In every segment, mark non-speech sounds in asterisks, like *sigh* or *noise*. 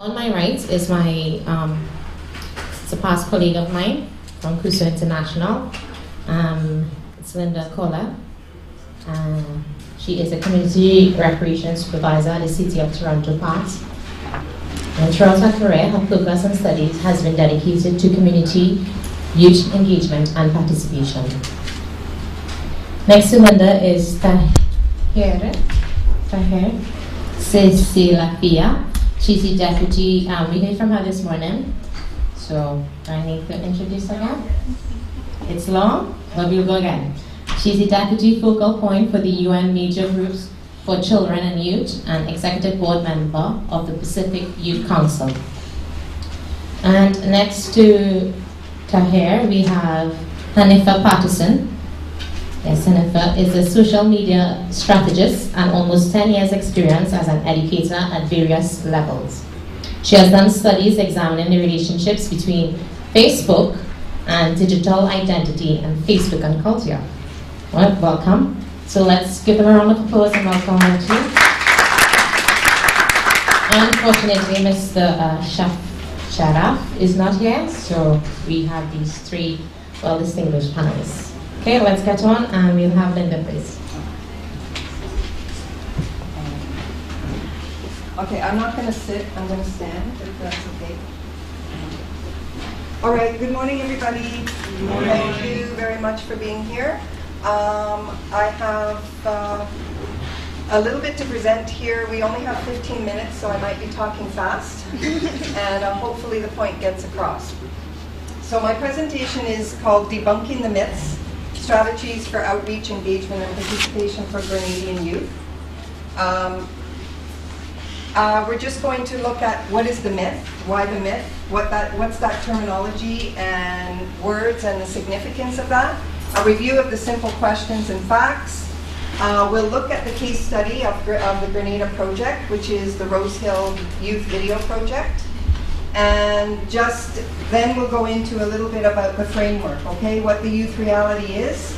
On my right is my, um, it's a past colleague of mine from CUSO International. Um, it's Linda Koehler. Uh, she is a community recreation supervisor at the City of Toronto Park. And throughout her career, her focus on studies has been dedicated to community youth engagement and participation. Next to Linda is Tahere Cecilia She's the deputy, um, we heard from her this morning. So I need to introduce her again. It's long, but we'll go again. She's the deputy focal point for the UN Major Groups for Children and Youth and executive board member of the Pacific Youth Council. And next to Tahere, we have Hanniffa Patterson. Yes, is a social media strategist and almost 10 years experience as an educator at various levels. She has done studies examining the relationships between Facebook and digital identity and Facebook and culture. Well, welcome. So let's give them a round of applause and welcome her too. Unfortunately, Mr. Uh, Sharaf is not here, so we have these three well-distinguished panelists. Okay, let's get on and we'll have Linda please. Okay, I'm not going to sit, I'm going to stand, if that's okay. All right, good morning, everybody. Good morning. Thank you very much for being here. Um, I have uh, a little bit to present here. We only have 15 minutes, so I might be talking fast, *laughs* and uh, hopefully the point gets across. So my presentation is called Debunking the Myths strategies for outreach, engagement, and participation for Grenadian youth. Um, uh, we're just going to look at what is the myth, why the myth, what that, what's that terminology and words and the significance of that, a review of the simple questions and facts. Uh, we'll look at the case study of, of the Grenada project, which is the Rose Hill Youth Video Project. And just then we'll go into a little bit about the framework, okay? What the youth reality is,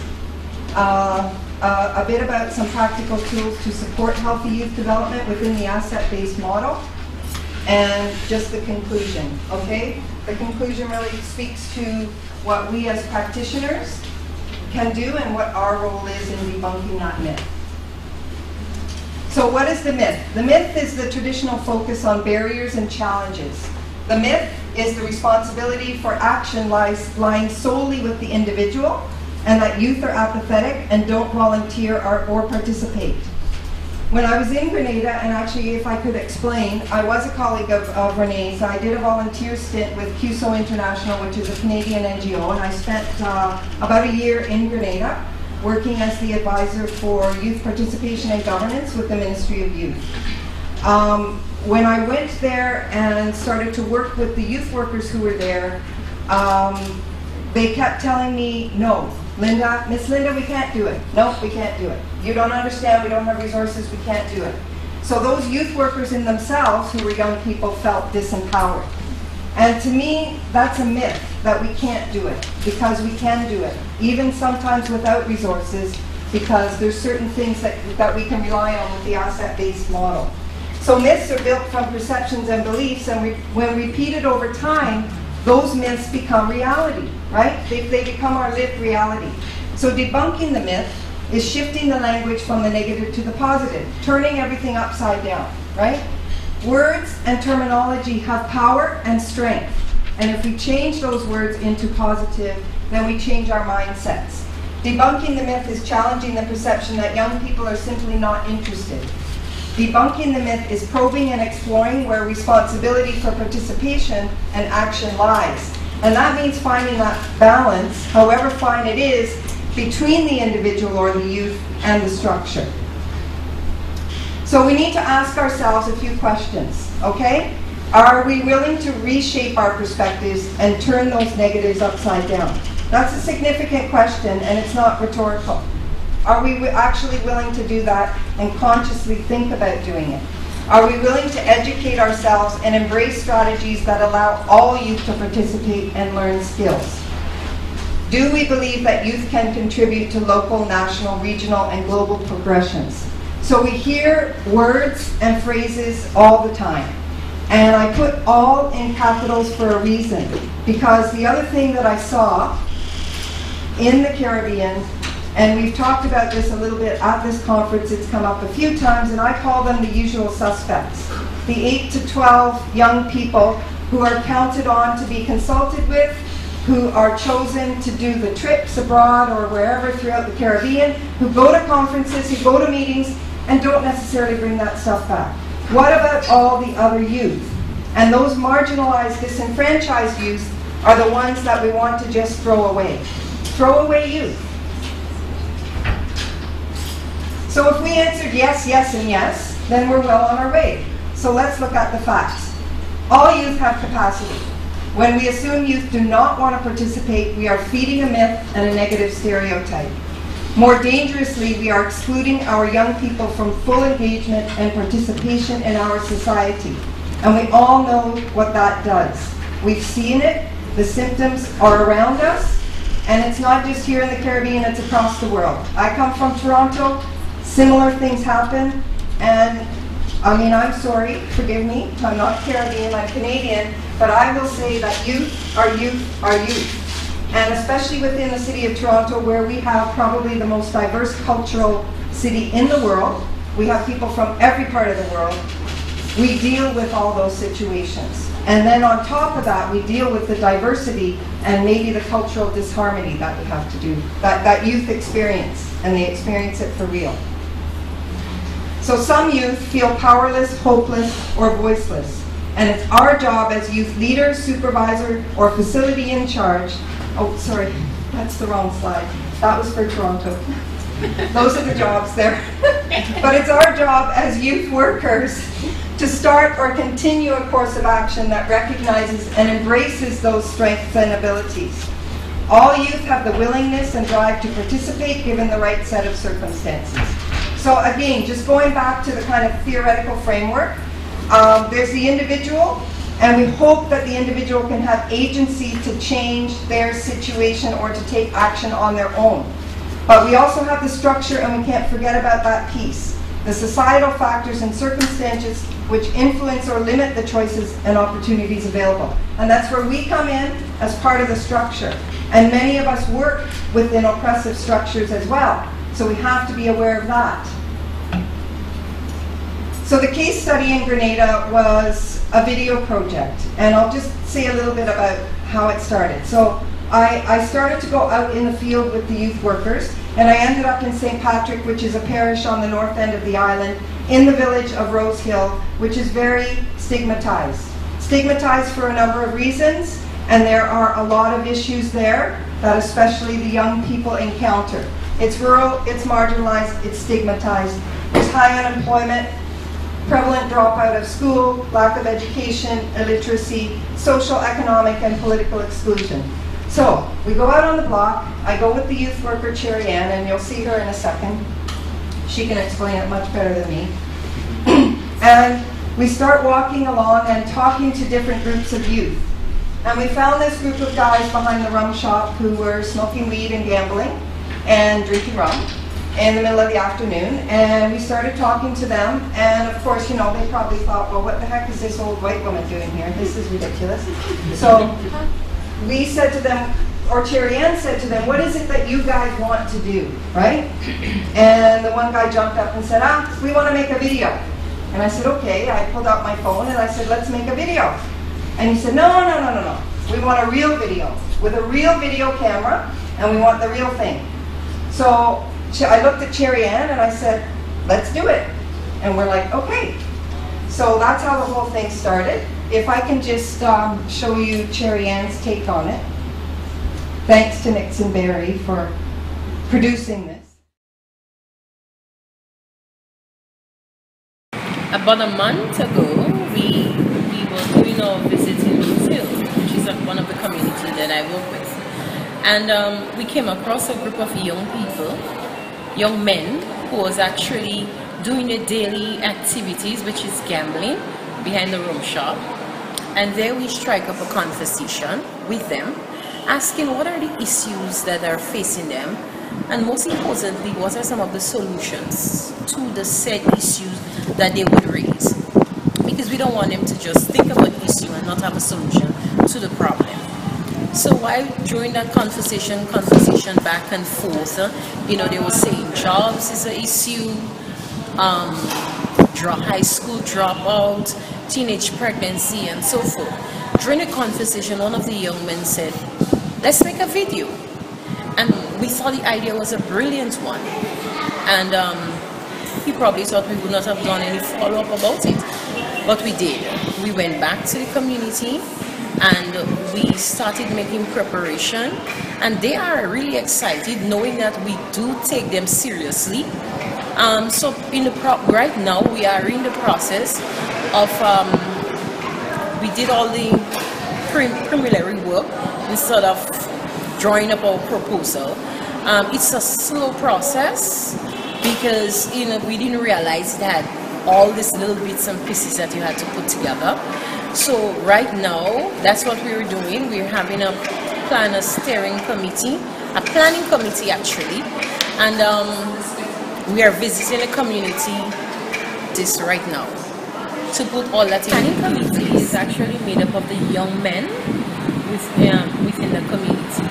uh, uh, a bit about some practical tools to support healthy youth development within the asset-based model, and just the conclusion, okay? The conclusion really speaks to what we as practitioners can do and what our role is in debunking that myth. So what is the myth? The myth is the traditional focus on barriers and challenges the myth is the responsibility for action lies lying solely with the individual and that youth are apathetic and don't volunteer or, or participate. When I was in Grenada, and actually if I could explain, I was a colleague of, of Renee's. I did a volunteer stint with CUSO International, which is a Canadian NGO, and I spent uh, about a year in Grenada working as the advisor for youth participation and governance with the Ministry of Youth. Um, when I went there and started to work with the youth workers who were there, um, they kept telling me, no, Linda, Miss Linda, we can't do it. No, we can't do it. You don't understand, we don't have resources, we can't do it. So those youth workers in themselves, who were young people, felt disempowered. And to me, that's a myth that we can't do it, because we can do it, even sometimes without resources, because there's certain things that, that we can rely on with the asset-based model. So myths are built from perceptions and beliefs, and re when repeated over time, those myths become reality, right? They, they become our lived reality. So debunking the myth is shifting the language from the negative to the positive, turning everything upside down, right? Words and terminology have power and strength. And if we change those words into positive, then we change our mindsets. Debunking the myth is challenging the perception that young people are simply not interested. Debunking the myth is probing and exploring where responsibility for participation and action lies. And that means finding that balance, however fine it is, between the individual or the youth and the structure. So we need to ask ourselves a few questions, okay? Are we willing to reshape our perspectives and turn those negatives upside down? That's a significant question and it's not rhetorical. Are we actually willing to do that and consciously think about doing it? Are we willing to educate ourselves and embrace strategies that allow all youth to participate and learn skills? Do we believe that youth can contribute to local, national, regional, and global progressions? So we hear words and phrases all the time. And I put all in capitals for a reason, because the other thing that I saw in the Caribbean, and we've talked about this a little bit at this conference, it's come up a few times, and I call them the usual suspects. The 8 to 12 young people who are counted on to be consulted with, who are chosen to do the trips abroad or wherever throughout the Caribbean, who go to conferences, who go to meetings, and don't necessarily bring that stuff back. What about all the other youth? And those marginalized, disenfranchised youth are the ones that we want to just throw away. Throw away youth. So if we answered yes, yes, and yes, then we're well on our way. So let's look at the facts. All youth have capacity. When we assume youth do not want to participate, we are feeding a myth and a negative stereotype. More dangerously, we are excluding our young people from full engagement and participation in our society. And we all know what that does. We've seen it, the symptoms are around us, and it's not just here in the Caribbean, it's across the world. I come from Toronto, similar things happen, and I mean, I'm sorry, forgive me, I'm not Caribbean, I'm Canadian, but I will say that youth are youth are youth. And especially within the city of Toronto, where we have probably the most diverse cultural city in the world, we have people from every part of the world, we deal with all those situations. And then on top of that, we deal with the diversity and maybe the cultural disharmony that we have to do, that, that youth experience, and they experience it for real. So some youth feel powerless, hopeless, or voiceless. And it's our job as youth leader, supervisor, or facility in charge. Oh, sorry, that's the wrong slide. That was for Toronto. *laughs* Those are the jobs there. *laughs* but it's our job as youth workers to start or continue a course of action that recognizes and embraces those strengths and abilities. All youth have the willingness and drive to participate given the right set of circumstances. So again, just going back to the kind of theoretical framework, um, there's the individual, and we hope that the individual can have agency to change their situation or to take action on their own. But we also have the structure, and we can't forget about that piece. The societal factors and circumstances which influence or limit the choices and opportunities available. And that's where we come in as part of the structure. And many of us work within oppressive structures as well. So we have to be aware of that. So the case study in Grenada was a video project, and I'll just say a little bit about how it started. So I, I started to go out in the field with the youth workers, and I ended up in St. Patrick, which is a parish on the north end of the island, in the village of Rose Hill, which is very stigmatized. Stigmatized for a number of reasons, and there are a lot of issues there that especially the young people encounter. It's rural, it's marginalized, it's stigmatized. There's high unemployment, prevalent dropout of school, lack of education, illiteracy, social, economic, and political exclusion. So we go out on the block. I go with the youth worker, Cherry Ann, and you'll see her in a second. She can explain it much better than me. *clears throat* and we start walking along and talking to different groups of youth. And we found this group of guys behind the rum shop who were smoking weed and gambling and drinking rum in the middle of the afternoon. And we started talking to them. And of course, you know, they probably thought, well, what the heck is this old white woman doing here? This is ridiculous. So we said to them, or Cherry Ann said to them, what is it that you guys want to do, right? And the one guy jumped up and said, ah, we want to make a video. And I said, okay. I pulled out my phone and I said, let's make a video. And he said, no, no, no, no, no. We want a real video with a real video camera and we want the real thing. So I looked at Cherry Ann and I said, let's do it. And we're like, okay. So that's how the whole thing started. If I can just um, show you Cherry Ann's take on it. Thanks to Nixon Berry for producing this. About a month ago, we, we were doing our visit in Brazil, which is one of the communities that I work with. And um, we came across a group of young people, young men, who was actually doing their daily activities, which is gambling, behind the room shop. And there we strike up a conversation with them, asking what are the issues that are facing them, and most importantly, what are some of the solutions to the said issues that they would raise. because we don't want them to just think about issue and not have a solution to the problem. So while during that conversation, conversation back and forth, uh, you know, they were saying jobs is an issue, um, high school dropout, teenage pregnancy, and so forth. During the conversation, one of the young men said, let's make a video. And we thought the idea was a brilliant one. And um, he probably thought we would not have done any follow-up about it. But we did. We went back to the community and we started making preparation and they are really excited knowing that we do take them seriously. Um, so in the right now we are in the process of um, we did all the preliminary work instead of drawing up our proposal. Um, it's a slow process because you know we didn't realize that all these little bits and pieces that you had to put together so right now, that's what we're doing. We're having a planner steering committee, a planning committee actually, and um, we are visiting the community this right now to put all that in. Planning committee is actually made up of the young men within, um, within the community.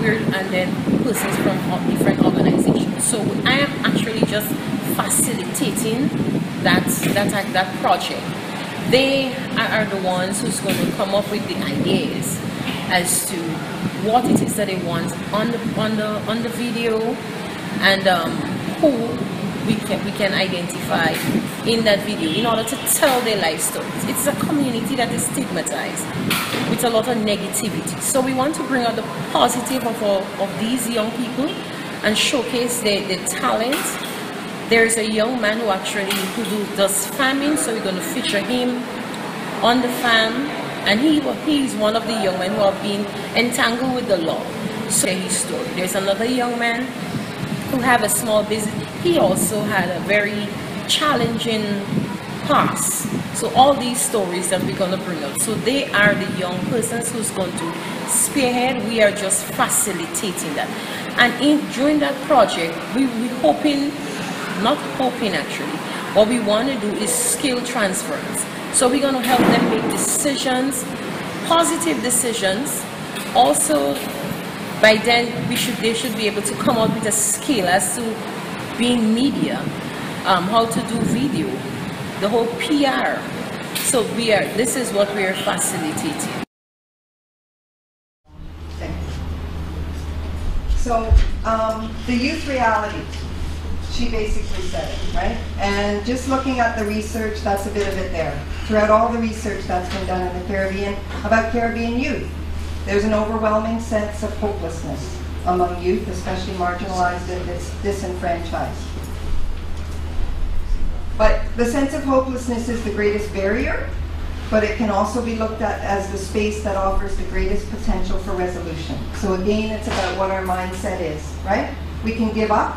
We're, and then persons from different organizations. So I am actually just facilitating that that that project they are the ones who's going to come up with the ideas as to what it is that they want on the on the on the video and um, who we can we can identify in that video in order to tell their life stories. It's a community that is stigmatized with a lot of negativity. So we want to bring out the positive of, all, of these young people and showcase their, their talent there's a young man who actually who does farming, so we're going to feature him on the farm. And he he's one of the young men who have been entangled with the law. So his story. There's another young man who have a small business. He also had a very challenging past. So all these stories that we're going to bring up. So they are the young persons who's going to spearhead. We are just facilitating that. And in during that project, we we hoping not hoping actually. What we want to do is skill transference. So we're going to help them make decisions, positive decisions. Also, by then we should they should be able to come up with a skill as to being media, um, how to do video, the whole PR. So we are. This is what we are facilitating. So um, the youth reality she basically said it, right? And just looking at the research, that's a bit of it there. Throughout all the research that's been done in the Caribbean about Caribbean youth, there's an overwhelming sense of hopelessness among youth, especially marginalized and dis disenfranchised. But the sense of hopelessness is the greatest barrier, but it can also be looked at as the space that offers the greatest potential for resolution. So again, it's about what our mindset is, right? We can give up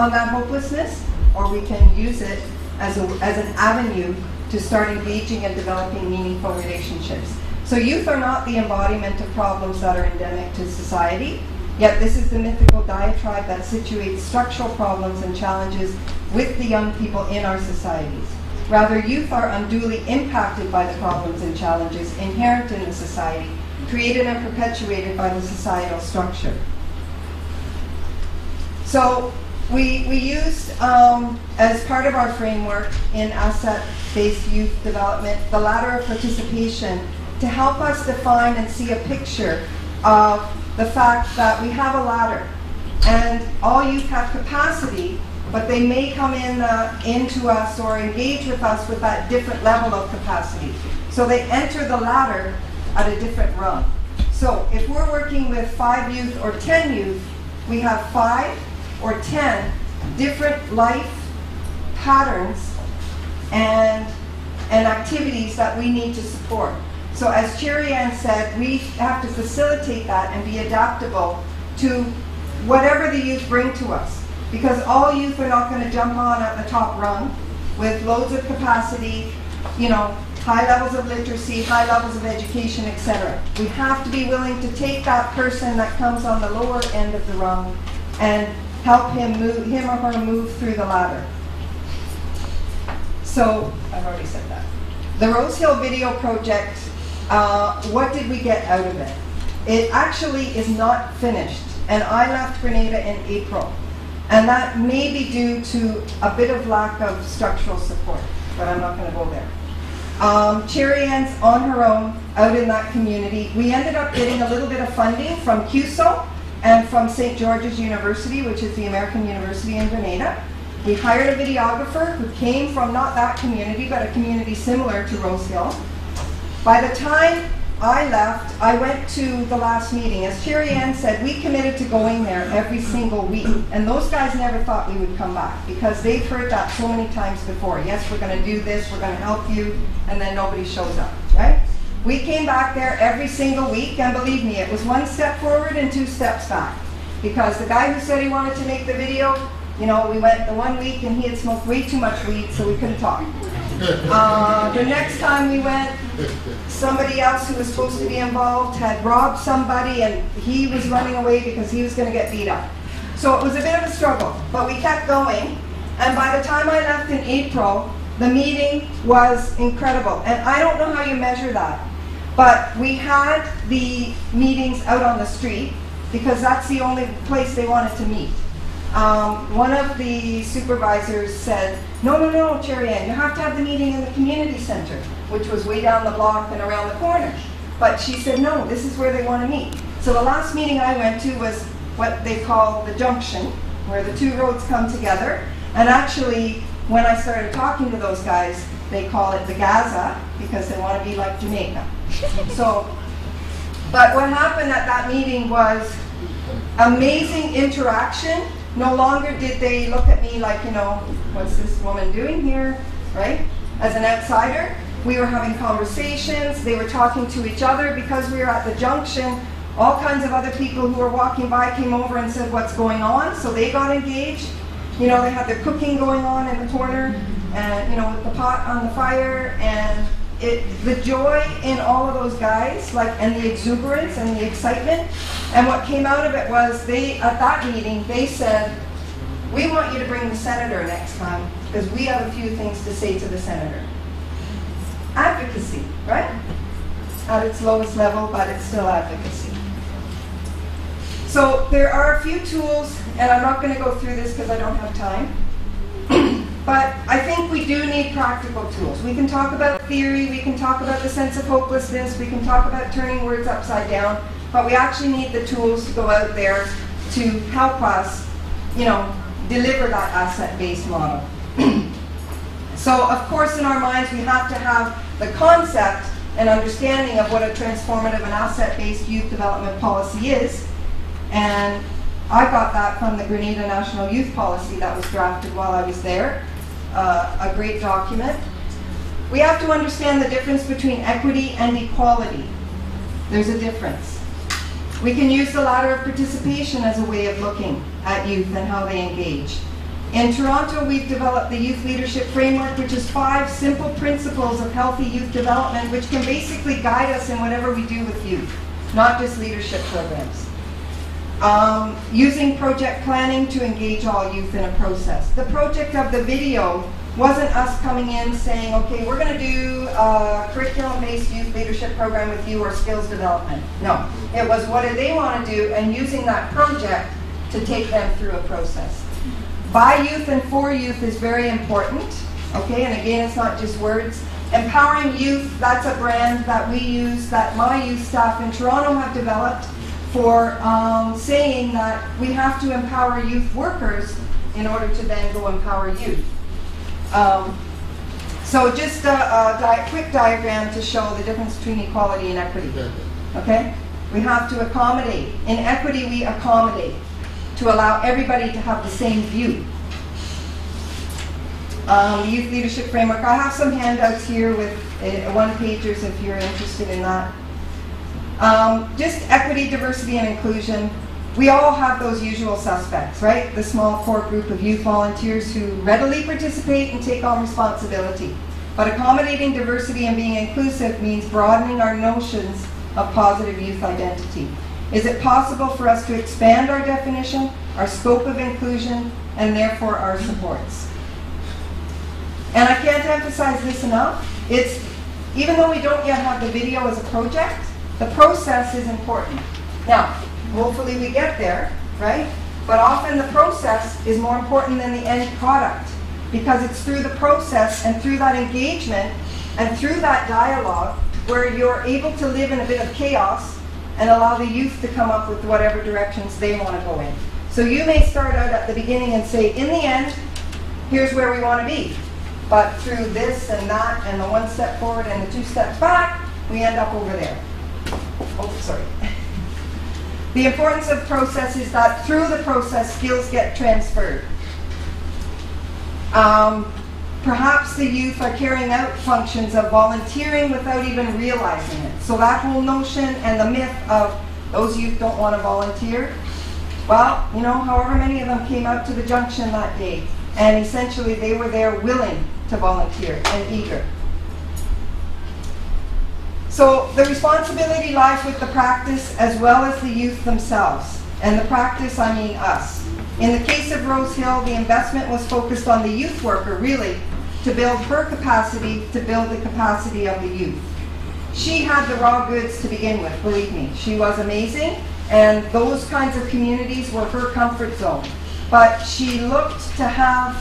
on that hopelessness, or we can use it as, a, as an avenue to start engaging and developing meaningful relationships. So youth are not the embodiment of problems that are endemic to society, yet this is the mythical diatribe that situates structural problems and challenges with the young people in our societies. Rather, youth are unduly impacted by the problems and challenges inherent in the society, created and perpetuated by the societal structure. So we, we used, um, as part of our framework in asset-based youth development, the ladder of participation to help us define and see a picture of the fact that we have a ladder and all youth have capacity, but they may come in uh, into us or engage with us with that different level of capacity. So they enter the ladder at a different rung. So if we're working with five youth or 10 youth, we have five or 10 different life patterns and, and activities that we need to support. So as Cherry Ann said, we have to facilitate that and be adaptable to whatever the youth bring to us. Because all youth are not going to jump on at the top rung with loads of capacity, you know, high levels of literacy, high levels of education, etc. We have to be willing to take that person that comes on the lower end of the rung and help him move him or her move through the ladder. So I've already said that. The Rose Hill Video Project, uh, what did we get out of it? It actually is not finished, and I left Grenada in April. And that may be due to a bit of lack of structural support, but I'm not going to go there. Um, Cherry Ann's on her own out in that community. We ended up getting a little bit of funding from CUSO and from St. George's University, which is the American University in Grenada. We hired a videographer who came from not that community, but a community similar to Rose Hill. By the time I left, I went to the last meeting. As Cherry Ann said, we committed to going there every single week. And those guys never thought we would come back because they've heard that so many times before. Yes, we're going to do this, we're going to help you, and then nobody shows up, right? We came back there every single week, and believe me, it was one step forward and two steps back. Because the guy who said he wanted to make the video, you know, we went the one week and he had smoked way too much weed, so we couldn't talk. *laughs* Uh, the next time we went, somebody else who was supposed to be involved had robbed somebody and he was running away because he was going to get beat up. So it was a bit of a struggle, but we kept going. And by the time I left in April, the meeting was incredible. And I don't know how you measure that, but we had the meetings out on the street because that's the only place they wanted to meet. Um, one of the supervisors said, no, no, no, Cherry Ann, you have to have the meeting in the community center, which was way down the block and around the corner. But she said, no, this is where they want to meet. So the last meeting I went to was what they call the junction, where the two roads come together. And actually, when I started talking to those guys, they call it the Gaza because they want to be like Jamaica. *laughs* so, but what happened at that meeting was amazing interaction no longer did they look at me like, you know, what's this woman doing here, right? As an outsider, we were having conversations, they were talking to each other because we were at the junction. All kinds of other people who were walking by came over and said, What's going on? So they got engaged. You know, they had their cooking going on in the corner, and, you know, with the pot on the fire, and it, the joy in all of those guys, like, and the exuberance and the excitement, and what came out of it was they, at that meeting, they said, we want you to bring the senator next time because we have a few things to say to the senator. Advocacy, right? At its lowest level, but it's still advocacy. So there are a few tools, and I'm not going to go through this because I don't have time. *clears throat* but I think we do need practical tools. We can talk about theory, we can talk about the sense of hopelessness, we can talk about turning words upside down, but we actually need the tools to go out there to help us, you know, deliver that asset-based model. *clears throat* so, of course, in our minds, we have to have the concept and understanding of what a transformative and asset-based youth development policy is. And I got that from the Grenada National Youth Policy that was drafted while I was there, uh, a great document. We have to understand the difference between equity and equality. There's a difference. We can use the ladder of participation as a way of looking at youth and how they engage. In Toronto, we've developed the Youth Leadership Framework, which is five simple principles of healthy youth development, which can basically guide us in whatever we do with youth, not just leadership programs. Um, using project planning to engage all youth in a process. The project of the video wasn't us coming in saying, okay, we're going to do a curriculum-based youth leadership program with you or skills development. No, it was what do they want to do and using that project to take them through a process. By youth and for youth is very important, okay, and again, it's not just words. Empowering youth, that's a brand that we use, that my youth staff in Toronto have developed for um, saying that we have to empower youth workers in order to then go empower youth. Um, so just a, a di quick diagram to show the difference between equality and equity. Okay? We have to accommodate. In equity, we accommodate to allow everybody to have the same view. Um, Youth Leadership Framework. I have some handouts here with uh, one-pagers if you're interested in that. Um, just equity, diversity, and inclusion we all have those usual suspects, right? The small core group of youth volunteers who readily participate and take on responsibility. But accommodating diversity and being inclusive means broadening our notions of positive youth identity. Is it possible for us to expand our definition, our scope of inclusion, and therefore our supports? And I can't emphasize this enough. It's even though we don't yet have the video as a project, the process is important. Now, hopefully we get there, right? But often the process is more important than the end product because it's through the process and through that engagement and through that dialogue where you're able to live in a bit of chaos and allow the youth to come up with whatever directions they want to go in. So you may start out at the beginning and say, in the end, here's where we want to be. But through this and that and the one step forward and the two steps back, we end up over there. Oh, sorry. The importance of process is that through the process, skills get transferred. Um, perhaps the youth are carrying out functions of volunteering without even realizing it. So that whole notion and the myth of those youth don't want to volunteer, well, you know, however many of them came out to the junction that day, and essentially they were there willing to volunteer and eager. So the responsibility lies with the practice as well as the youth themselves. And the practice, I mean us. In the case of Rose Hill, the investment was focused on the youth worker, really, to build her capacity to build the capacity of the youth. She had the raw goods to begin with, believe me. She was amazing, and those kinds of communities were her comfort zone. But she looked to have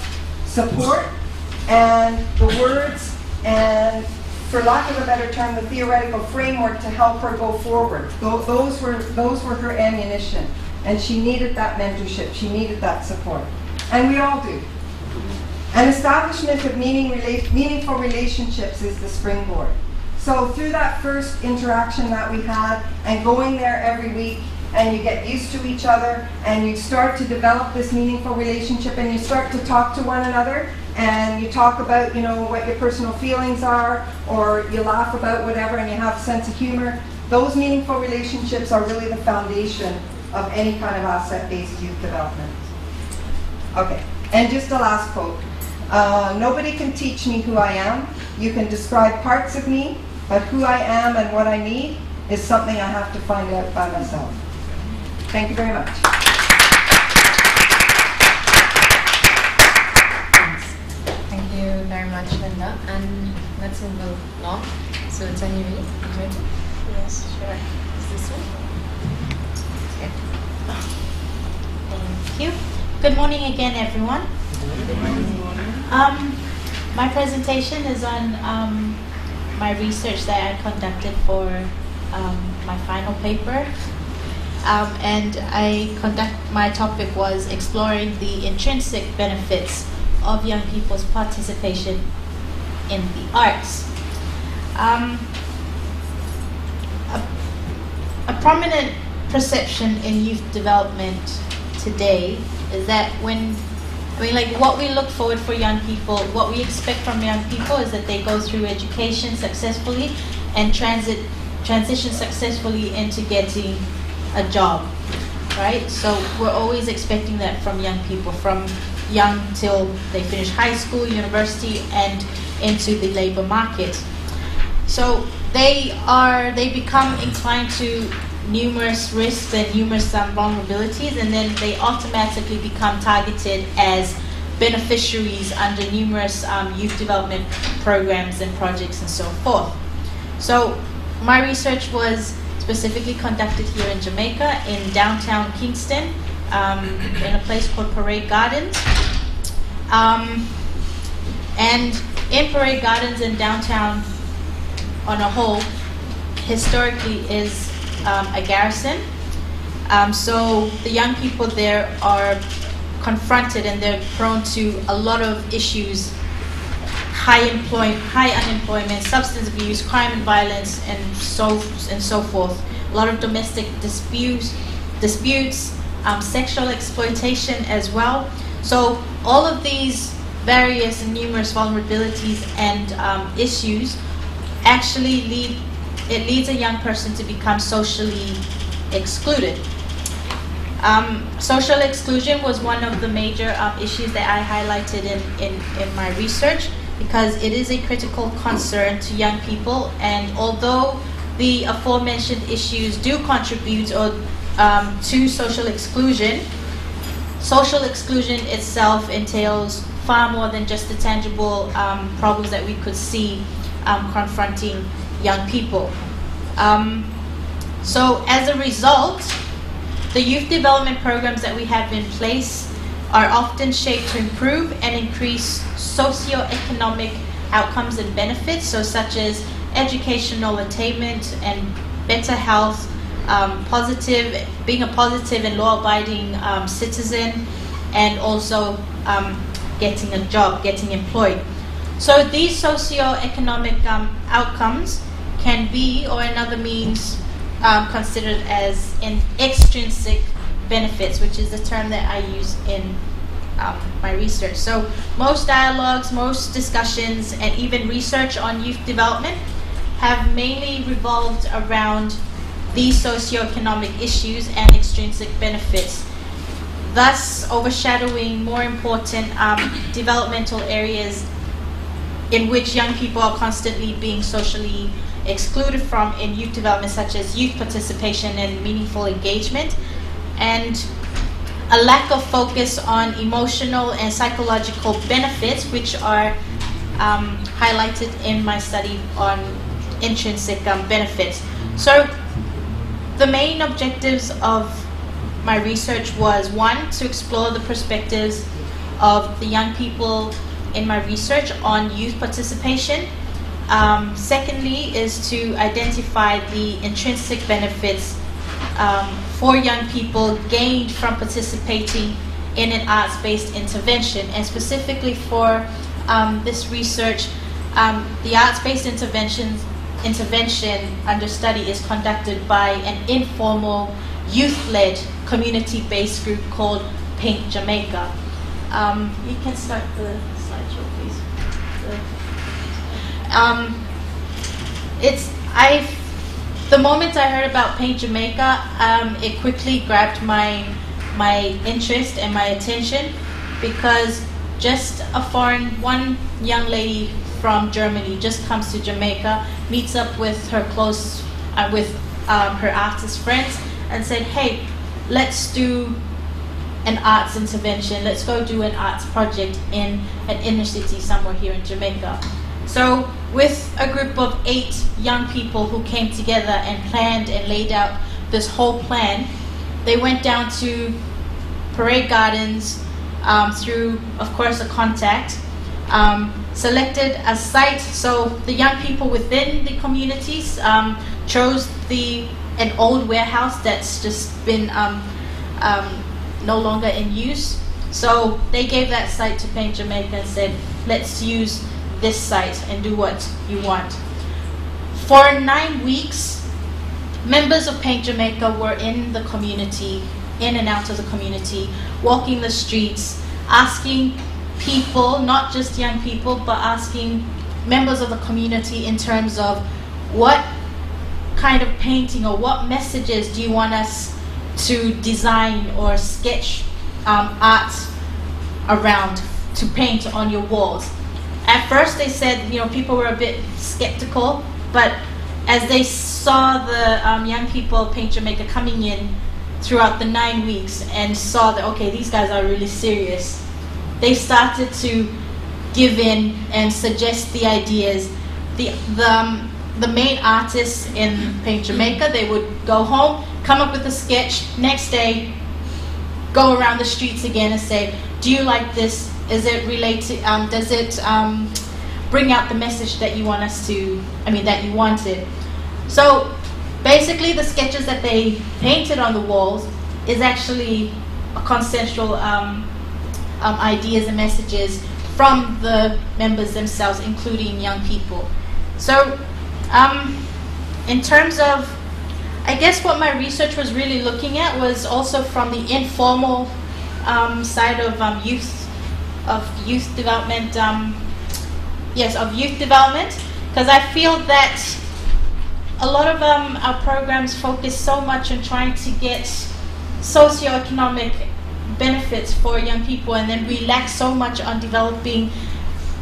support and the words and for lack of a better term, the theoretical framework to help her go forward. Those were, those were her ammunition. And she needed that mentorship. She needed that support. And we all do. An establishment of meaning, rela meaningful relationships is the springboard. So through that first interaction that we had and going there every week and you get used to each other and you start to develop this meaningful relationship and you start to talk to one another and you talk about, you know, what your personal feelings are, or you laugh about whatever and you have a sense of humor, those meaningful relationships are really the foundation of any kind of asset-based youth development. Okay, and just a last quote. Uh, nobody can teach me who I am. You can describe parts of me, but who I am and what I need is something I have to find out by myself. Thank you very much. You very much, Linda. And let's move along. So, Tanya, you ready? Yes, sure. Is this one? Okay. Thank you. Good morning again, everyone. Good morning. Um, my presentation is on um, my research that I conducted for um, my final paper. Um, and I conduct my topic was exploring the intrinsic benefits of young people's participation in the arts. Um, a, a prominent perception in youth development today is that when I mean, like what we look forward for young people, what we expect from young people is that they go through education successfully and transit transition successfully into getting a job, right? So we're always expecting that from young people, from young till they finish high school, university, and into the labor market. So they are they become inclined to numerous risks and numerous um, vulnerabilities, and then they automatically become targeted as beneficiaries under numerous um, youth development programs and projects and so forth. So my research was specifically conducted here in Jamaica in downtown Kingston um, in a place called Parade Gardens. Um, and in Parade Gardens in downtown on a whole, historically is um, a garrison. Um, so the young people there are confronted and they're prone to a lot of issues high employment, high unemployment, substance abuse, crime and violence, and so and so forth. A lot of domestic disputes, disputes, um, sexual exploitation as well. So all of these various and numerous vulnerabilities and um, issues actually lead it leads a young person to become socially excluded. Um, social exclusion was one of the major um, issues that I highlighted in, in, in my research because it is a critical concern to young people and although the aforementioned issues do contribute or um, to social exclusion. Social exclusion itself entails far more than just the tangible um, problems that we could see um, confronting young people. Um, so as a result, the youth development programs that we have in place are often shaped to improve and increase socioeconomic outcomes and benefits, so such as educational attainment and better health, um, positive, being a positive and law-abiding um, citizen, and also um, getting a job, getting employed. So these socio-economic um, outcomes can be, or another means, um, considered as in extrinsic benefits, which is the term that I use in um, my research. So most dialogues, most discussions, and even research on youth development have mainly revolved around these socioeconomic issues and extrinsic benefits, thus overshadowing more important um, developmental areas in which young people are constantly being socially excluded from in youth development, such as youth participation and meaningful engagement, and a lack of focus on emotional and psychological benefits, which are um, highlighted in my study on intrinsic um, benefits. So, the main objectives of my research was one, to explore the perspectives of the young people in my research on youth participation. Um, secondly, is to identify the intrinsic benefits um, for young people gained from participating in an arts-based intervention. And specifically for um, this research, um, the arts-based interventions intervention under study is conducted by an informal, youth-led, community-based group called Paint Jamaica. Um, you can start the slideshow, please. Um, it's I. The moment I heard about Paint Jamaica, um, it quickly grabbed my my interest and my attention because just a foreign one young lady from Germany just comes to Jamaica, meets up with her close uh, with um, her artist friends, and said, "Hey, let's do an arts intervention. Let's go do an arts project in an inner city somewhere here in Jamaica." So, with a group of eight young people who came together and planned and laid out this whole plan, they went down to Parade Gardens um, through, of course, a contact. Um, selected a site, so the young people within the communities um, chose the an old warehouse that's just been um, um, no longer in use. So they gave that site to Paint Jamaica and said, let's use this site and do what you want. For nine weeks, members of Paint Jamaica were in the community, in and out of the community, walking the streets, asking people, not just young people, but asking members of the community in terms of what kind of painting or what messages do you want us to design or sketch um, art around to paint on your walls. At first, they said you know people were a bit skeptical, but as they saw the um, young people Paint Jamaica coming in throughout the nine weeks and saw that okay, these guys are really serious, they started to give in and suggest the ideas. The the um, the main artists in Paint Jamaica, they would go home, come up with a sketch. Next day, go around the streets again and say, "Do you like this? Is it related? Um, does it um, bring out the message that you want us to? I mean, that you wanted." So, basically, the sketches that they painted on the walls is actually a consensual um, um, ideas and messages from the members themselves, including young people. So, um, in terms of I guess what my research was really looking at was also from the informal um, side of um, youth of youth development. Um, yes, of youth development, because I feel that a lot of um, our programs focus so much on trying to get socioeconomic benefits for young people, and then we lack so much on developing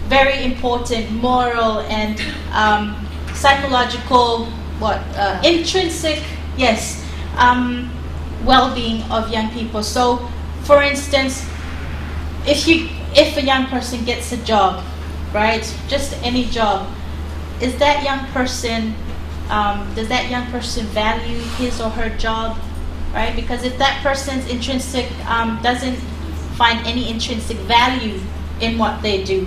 very important moral and um, psychological what uh, intrinsic yes um, well-being of young people. So for instance if you if a young person gets a job right just any job is that young person, um, does that young person value his or her job, right? Because if that person's intrinsic um, doesn't find any intrinsic value in what they do,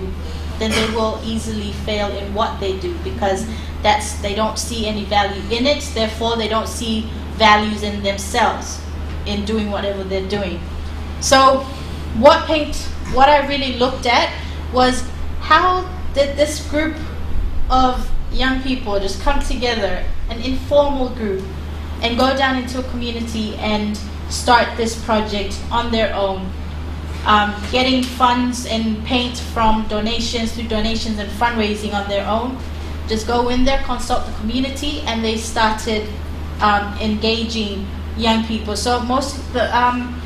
then they will easily fail in what they do because that's they don't see any value in it. Therefore, they don't see values in themselves in doing whatever they're doing. So, what paint? What I really looked at was how did this group of young people just come together, an informal group, and go down into a community and start this project on their own um, getting funds and paint from donations through donations and fundraising on their own. Just go in there, consult the community, and they started um, engaging young people. So most the um,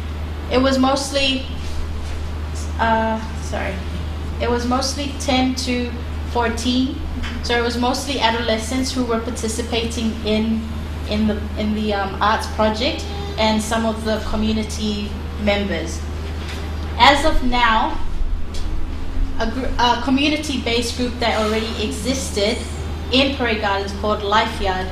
it was mostly uh, sorry, it was mostly 10 to 14. So it was mostly adolescents who were participating in in the in the um, arts project and some of the community members. As of now, a, a community-based group that already existed in Parade Gardens called Life Yard.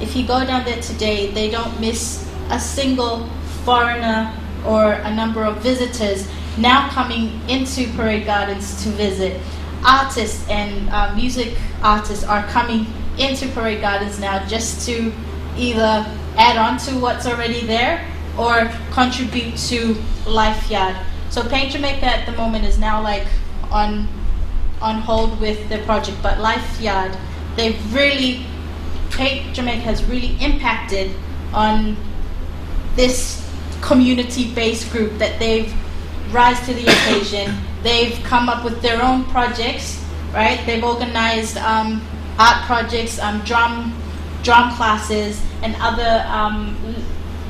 If you go down there today, they don't miss a single foreigner or a number of visitors now coming into Parade Gardens to visit. Artists and uh, music artists are coming into Parade Gardens now just to either add on to what's already there or contribute to Life Yard. So Paint Jamaica at the moment is now like on on hold with the project, but Life Yard, they've really Paint Jamaica has really impacted on this community-based group that they've rise to the occasion. They've come up with their own projects, right? They've organized um, art projects, um, drum drum classes, and other um,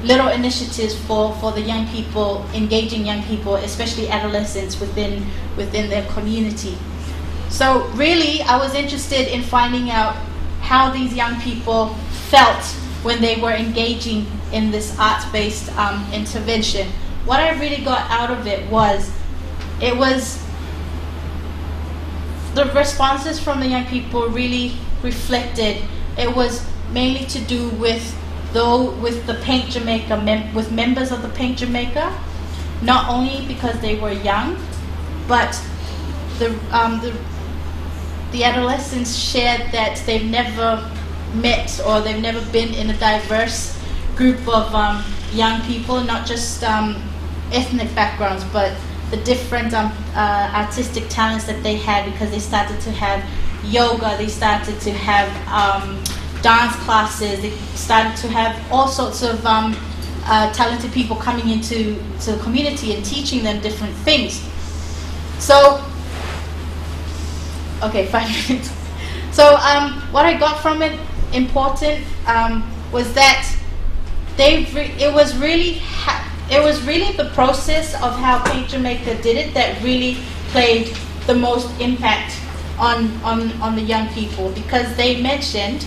little initiatives for, for the young people, engaging young people, especially adolescents within, within their community. So really, I was interested in finding out how these young people felt when they were engaging in this arts-based um, intervention. What I really got out of it was, it was the responses from the young people really reflected. It was mainly to do with though with the Paint Jamaica, mem- with members of the Paint Jamaica, not only because they were young, but the, um, the, the adolescents shared that they've never met or they've never been in a diverse group of um, young people, not just um, ethnic backgrounds, but the different um, uh, artistic talents that they had because they started to have yoga, they started to have um, dance classes. They started to have all sorts of um, uh, talented people coming into to the community and teaching them different things. So, okay, *laughs* five minutes. So, um, what I got from it important um, was that they it was really it was really the process of how Paint Jamaica did it that really played the most impact on on on the young people because they mentioned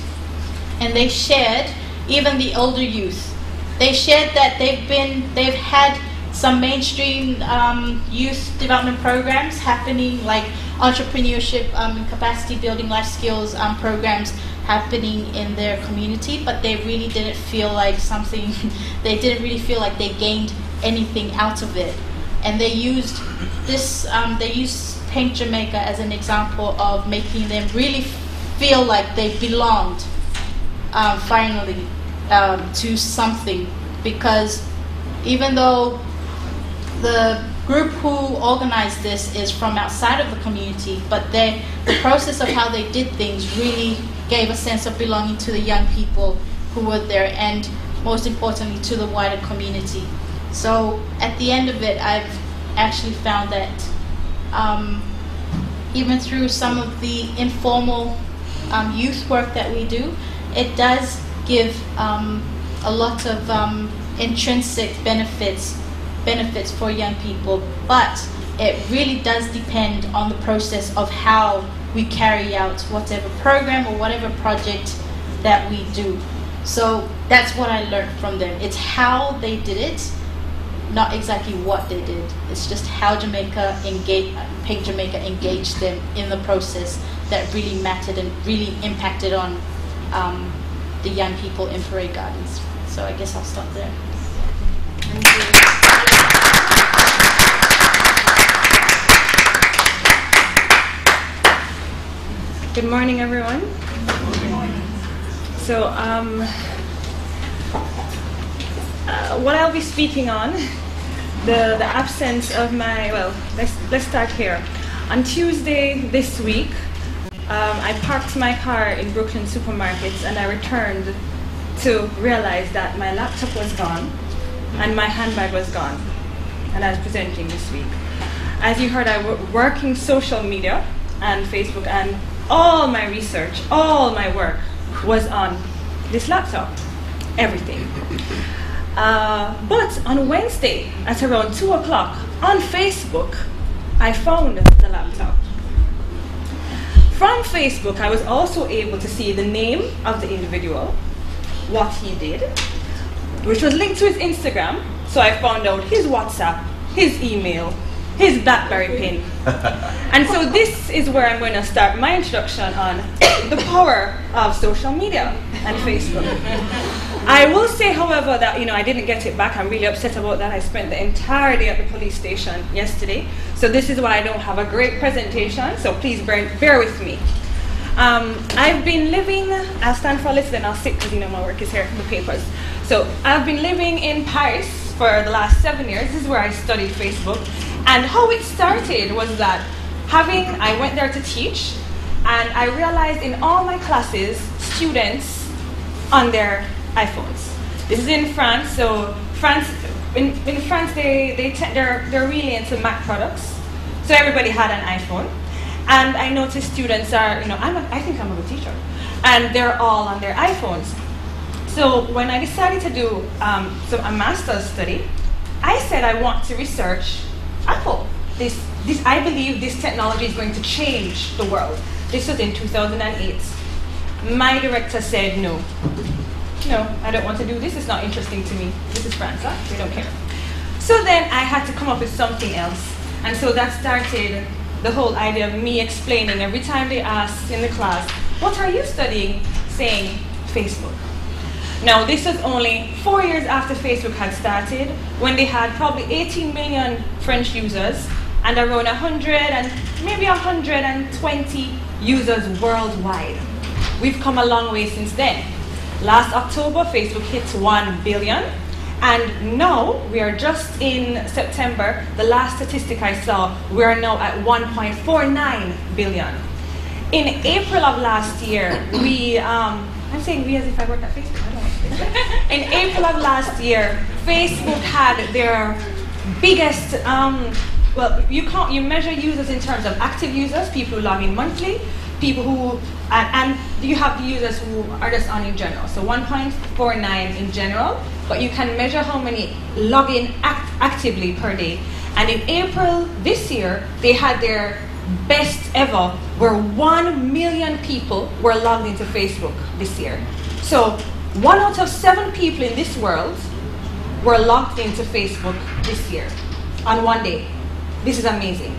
and they shared even the older youth. They shared that they've been they've had some mainstream um, youth development programs happening, like entrepreneurship um, and capacity building life skills um, programs happening in their community, but they really didn't feel like something. *laughs* they didn't really feel like they gained anything out of it, and they used this. Um, they used Paint Jamaica as an example of making them really feel like they belonged um, finally um, to something because even though the group who organized this is from outside of the community, but they, the process of how they did things really gave a sense of belonging to the young people who were there and most importantly to the wider community. So at the end of it, I've actually found that um, even through some of the informal um, youth work that we do, it does give um, a lot of um, intrinsic benefits benefits for young people, but it really does depend on the process of how we carry out whatever program or whatever project that we do. So that's what I learned from them. It's how they did it not exactly what they did. It's just how Jamaica engage, Paint Jamaica engaged them in the process that really mattered and really impacted on um, the young people in Parade Gardens. So I guess I'll stop there. Good morning, everyone. So, um, uh, what I'll be speaking on, the, the absence of my, well, let's, let's start here. On Tuesday this week, um, I parked my car in Brooklyn supermarkets and I returned to realize that my laptop was gone and my handbag was gone. And I was presenting this week. As you heard, I work in social media and Facebook, and all my research, all my work was on this laptop. Everything. Uh, but on Wednesday at around 2 o'clock on Facebook, I found the laptop. From Facebook, I was also able to see the name of the individual, what he did, which was linked to his Instagram. So I found out his WhatsApp, his email, his BlackBerry pin. *laughs* and so this is where I'm going to start my introduction on the power of social media and Facebook. *laughs* I will say, however, that you know I didn't get it back. I'm really upset about that. I spent the entire day at the police station yesterday, so this is why I don't have a great presentation. So please bear, bear with me. Um, I've been living. I'll stand for a little, then I'll sit because you know my work is here, the papers. So I've been living in Paris for the last seven years. This is where I studied Facebook, and how it started was that having I went there to teach, and I realized in all my classes, students on their iPhones. This is in France, so France, in, in France, they, they they're, they're really into Mac products. So everybody had an iPhone. And I noticed students are, you know, I'm a, I think I'm a good teacher. And they're all on their iPhones. So when I decided to do um, so a master's study, I said I want to research Apple. This, this, I believe this technology is going to change the world. This was in 2008. My director said no. No, I don't want to do this. It's not interesting to me. This is France, huh? We don't care. So then I had to come up with something else. And so that started the whole idea of me explaining every time they asked in the class, what are you studying? Saying Facebook. Now, this was only four years after Facebook had started, when they had probably 18 million French users and around 100 and maybe 120 users worldwide. We've come a long way since then. Last October, Facebook hit 1 billion, and now we are just in September. The last statistic I saw, we are now at 1.49 billion. In April of last year, we, um, I'm saying we as if I work at Facebook. *laughs* In April of last year, Facebook had their biggest, um, well, you can't, you measure users in terms of active users, people who log in monthly, people who, and, and you have the users who are just on in general. So 1.49 in general, but you can measure how many log in act actively per day. And in April this year, they had their best ever, where 1 million people were logged into Facebook this year. So one out of seven people in this world were logged into Facebook this year on one day. This is amazing.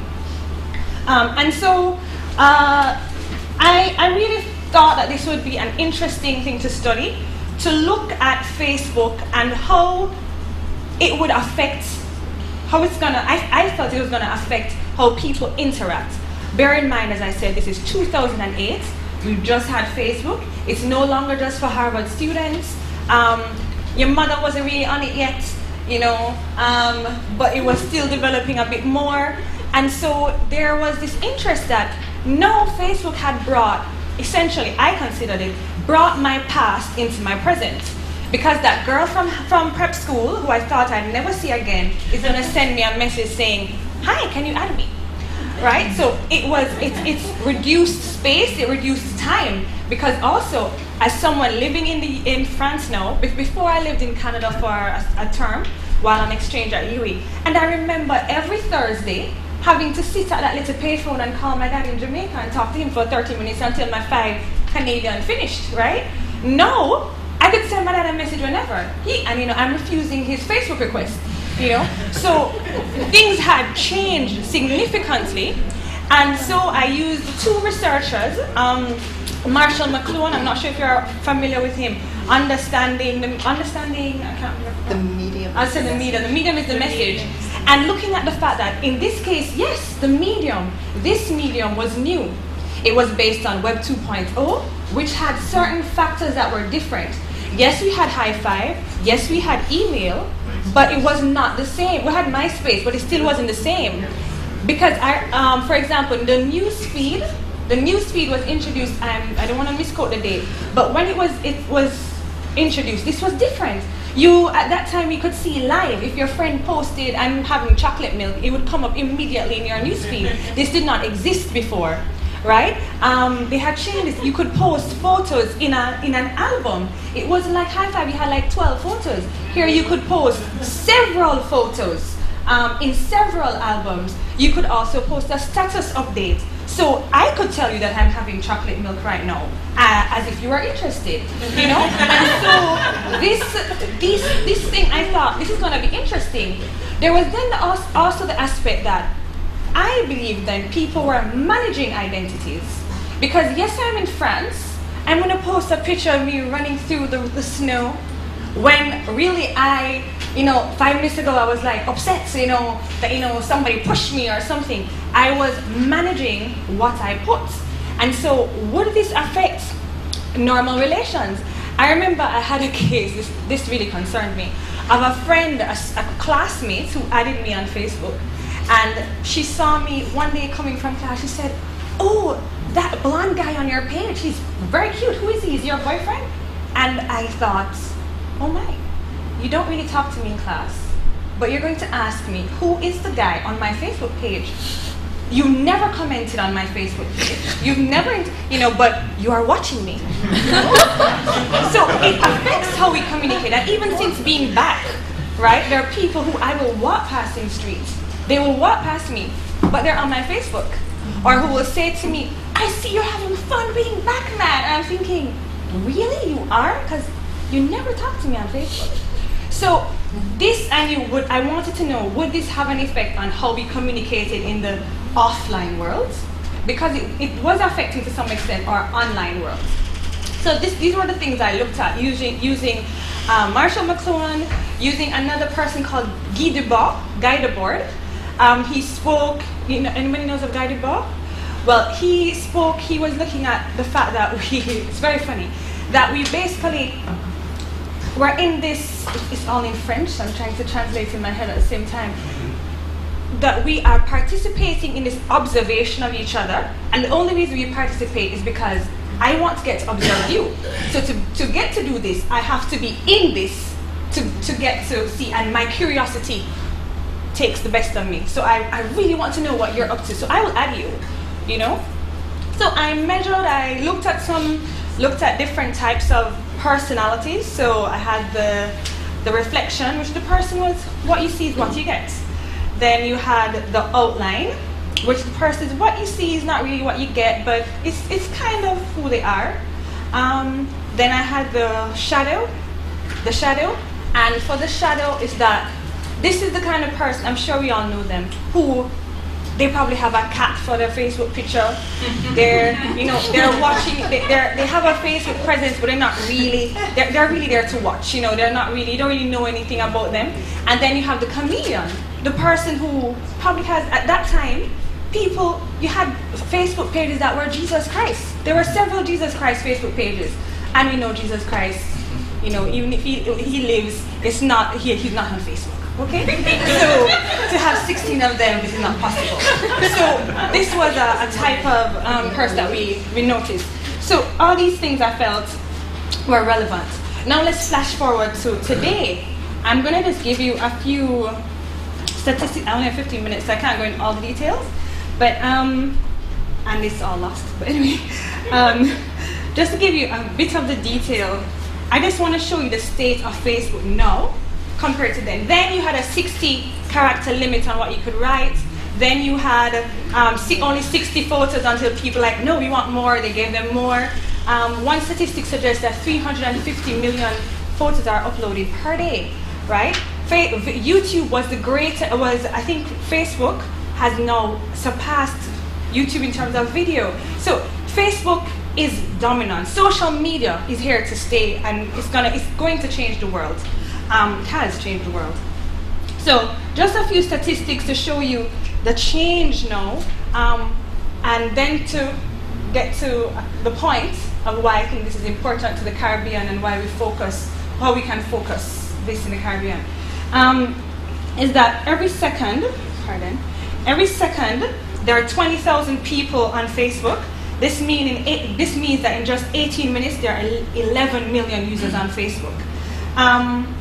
Um, and so uh, I, I really thought that this would be an interesting thing to study, to look at Facebook and how it would affect, how it's gonna, I, I thought it was gonna affect how people interact. Bear in mind, as I said, this is 2008. We've just had Facebook. It's no longer just for Harvard students. Um, your mother wasn't really on it yet, you know, um, but it was still developing a bit more. And so there was this interest that no, Facebook had brought, essentially, I considered it, brought my past into my present. Because that girl from, from prep school, who I thought I'd never see again, is gonna *laughs* send me a message saying, Hi, can you add me? Right? So it was, it, it's reduced space, it reduced time. Because also, as someone living in, the, in France now, before I lived in Canada for a, a term, while on exchange at UWI, and I remember every Thursday, having to sit at that little payphone and call my dad in Jamaica and talk to him for 30 minutes until my five Canadian finished, right? No, I could send my dad a message whenever. He, and you know, I'm refusing his Facebook request. you know. So things had changed significantly, and so I used two researchers, um, Marshall McLuhan. I'm not sure if you're familiar with him. Understanding the understanding. I can't remember. The medium. I said the medium. The medium is the message. And looking at the fact that in this case, yes, the medium, this medium was new. It was based on Web 2.0, which had certain factors that were different. Yes, we had Hi5, yes, we had email, but it was not the same. We had MySpace, but it still wasn't the same. Because, I, um, for example, the news feed, the news feed was introduced, and I don't want to misquote the date, but when it was, it was introduced, this was different. You, at that time, you could see live. If your friend posted, I'm having chocolate milk, it would come up immediately in your newsfeed. *laughs* This did not exist before, right? Um, they had changed this. You could post photos in, a, in an album. It wasn't like Hi5, you had like 12 photos. Here you could post several photos um, in several albums. You could also post a status update. So I could tell you that I'm having chocolate milk right now, uh, as if you were interested, you know. *laughs* and so this, this, this thing, I thought this is going to be interesting. There was then also the aspect that I believe then people were managing identities, because yes, I'm in France. I'm going to post a picture of me running through the, the snow, when really I you know, five minutes ago I was like upset, you know, that, you know, somebody pushed me or something. I was managing what I put. And so would this affect normal relations? I remember I had a *laughs* case, this, this really concerned me, of a friend, a, a classmate who added me on Facebook. And she saw me one day coming from class, she said, oh, that blonde guy on your page, he's very cute. Who is he? Is your boyfriend? And I thought, oh my, you don't really talk to me in class, but you're going to ask me, who is the guy on my Facebook page? You never commented on my Facebook page. You've never, you know, but you are watching me. *laughs* so it affects how we communicate. And even since being back, right, there are people who I will walk past in streets. They will walk past me, but they're on my Facebook. Or who will say to me, I see you're having fun being back, man. And I'm thinking, really? You are? Because you never talk to me on Facebook. So this, and you would, I wanted to know, would this have an effect on how we communicated in the offline world? Because it, it was affecting to some extent our online world. So this, these were the things I looked at using, using uh, Marshall McLuhan, using another person called Guy Debord, Guy Debord. Um, he spoke, you know, anybody knows of Guy Debord? Well, he spoke, he was looking at the fact that *laughs* we, it's very funny, that we basically we're in this, it's all in French, so I'm trying to translate in my head at the same time, that we are participating in this observation of each other, and the only reason we participate is because I want to get to observe you. *coughs* So to, to get to do this, I have to be in this to, to get to see, and my curiosity takes the best of me. So I, I really want to know what you're up to, so I will add you, you know? So I measured, I looked at some, looked at different types of personalities. So I had the, the reflection, which the person was what you see is what you get. Then you had the outline, which the person is what you see is not really what you get, but it's, it's kind of who they are. Um, then I had the shadow, the shadow, and for the shadow is that this is the kind of person, I'm sure we all know them, who they probably have a cat for their Facebook picture. They're, you know, they're watching, they, they're, they have a Facebook presence, but they're not really, they're, they're really there to watch, you know, they're not really, you don't really know anything about them. And then you have the chameleon, the person who probably has, at that time, people, you had Facebook pages that were Jesus Christ. There were several Jesus Christ Facebook pages. And we know Jesus Christ, you know, even if he, he lives, it's not, he, he's not on Facebook. Okay? so to have 16 of them, is not possible. So this was a, a type of um, that we, we noticed. So all these things I felt were relevant. Now let's flash forward to today. I'm going to just give you a few statistics. I only have 15 minutes, so I can't go into all the details. But, um, and it's all lost. But anyway, um, just to give you a bit of the detail, I just want to show you the state of Facebook now compared to then. Then you had a 60 character limit on what you could write. Then you had um, only 60 photos until people like, no, we want more. They gave them more. Um, one statistic suggests that 350 million photos are uploaded per day, right? Fa- YouTube was the great, was, I think Facebook has now surpassed YouTube in terms of video. So Facebook is dominant. Social media is here to stay and it's, gonna, it's going to change the world. Um, has changed the world. So just a few statistics to show you the change now, um, and then to get to the point of why I think this is important to the Caribbean and why we focus, how we can focus this in the Caribbean, um, is that every second, pardon, every second there are 20,000 people on Facebook. This, mean eight, this means that in just 18 minutes there are 11 million users on Facebook. Um,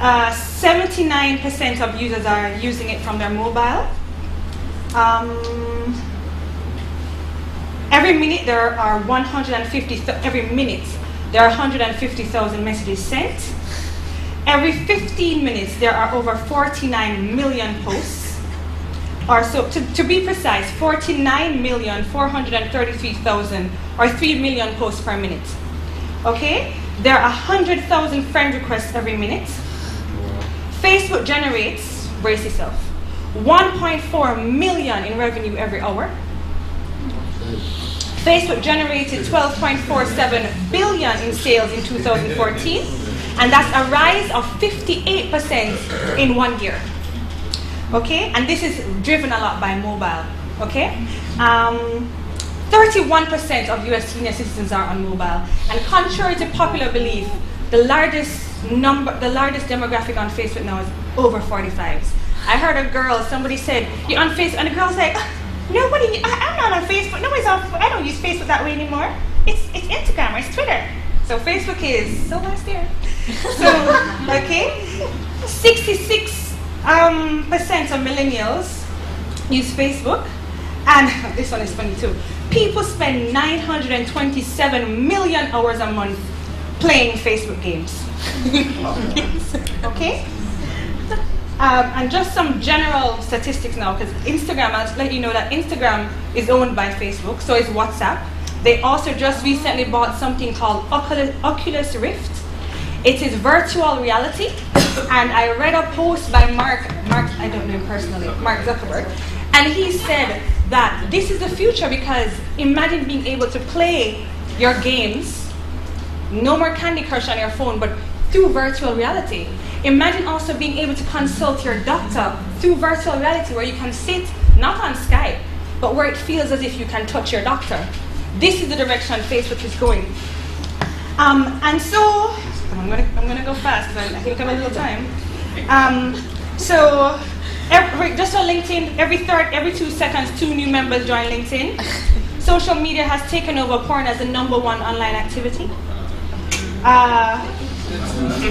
79% of users are using it from their mobile. Um, every minute there are 150, every minute there are 150,000 messages sent. Every 15 minutes there are over 49 million posts. Or so, to, to be precise, 49,433,000 or 3 million posts per minute. Okay? There are 100,000 friend requests every minute. Facebook generates, brace yourself, 1.4 million in revenue every hour. Facebook generated 12.47 billion in sales in 2014, and that's a rise of 58% in one year. Okay, and this is driven a lot by mobile. Okay, um, 31% of US senior citizens are on mobile, and contrary to popular belief, the largest number, the largest demographic on Facebook now is over 45s. I heard a girl, somebody said, you're on Facebook, and the girl's like, nobody, I, am not on Facebook, nobody's on, I don't use Facebook that way anymore. It's, it's Instagram or it's Twitter. So Facebook is so last year. so, *laughs* okay, 66 um, percent of millennials use Facebook, and *laughs* this one is funny too. People spend 927 million hours a month playing Facebook games. *laughs* okay? Um, and just some general statistics now, because Instagram, I'll let you know that Instagram is owned by Facebook, so is WhatsApp. They also just recently bought something called Oculus, Oculus Rift. It is virtual reality, and I read a post by Mark, Mark, I don't know him personally, Mark Zuckerberg, and he said that this is the future because imagine being able to play your games, no more Candy Crush on your phone, but through virtual reality. Imagine also being able to consult your doctor through virtual reality where you can sit, not on Skype, but where it feels as if you can touch your doctor. This is the direction Facebook is going. Um, and so, I'm gonna, I'm gonna go fast because I think I have a little time. Um, so, every, just on LinkedIn, every third, every two seconds, two new members join LinkedIn. *laughs* Social media has taken over porn as the number one online activity. Uh,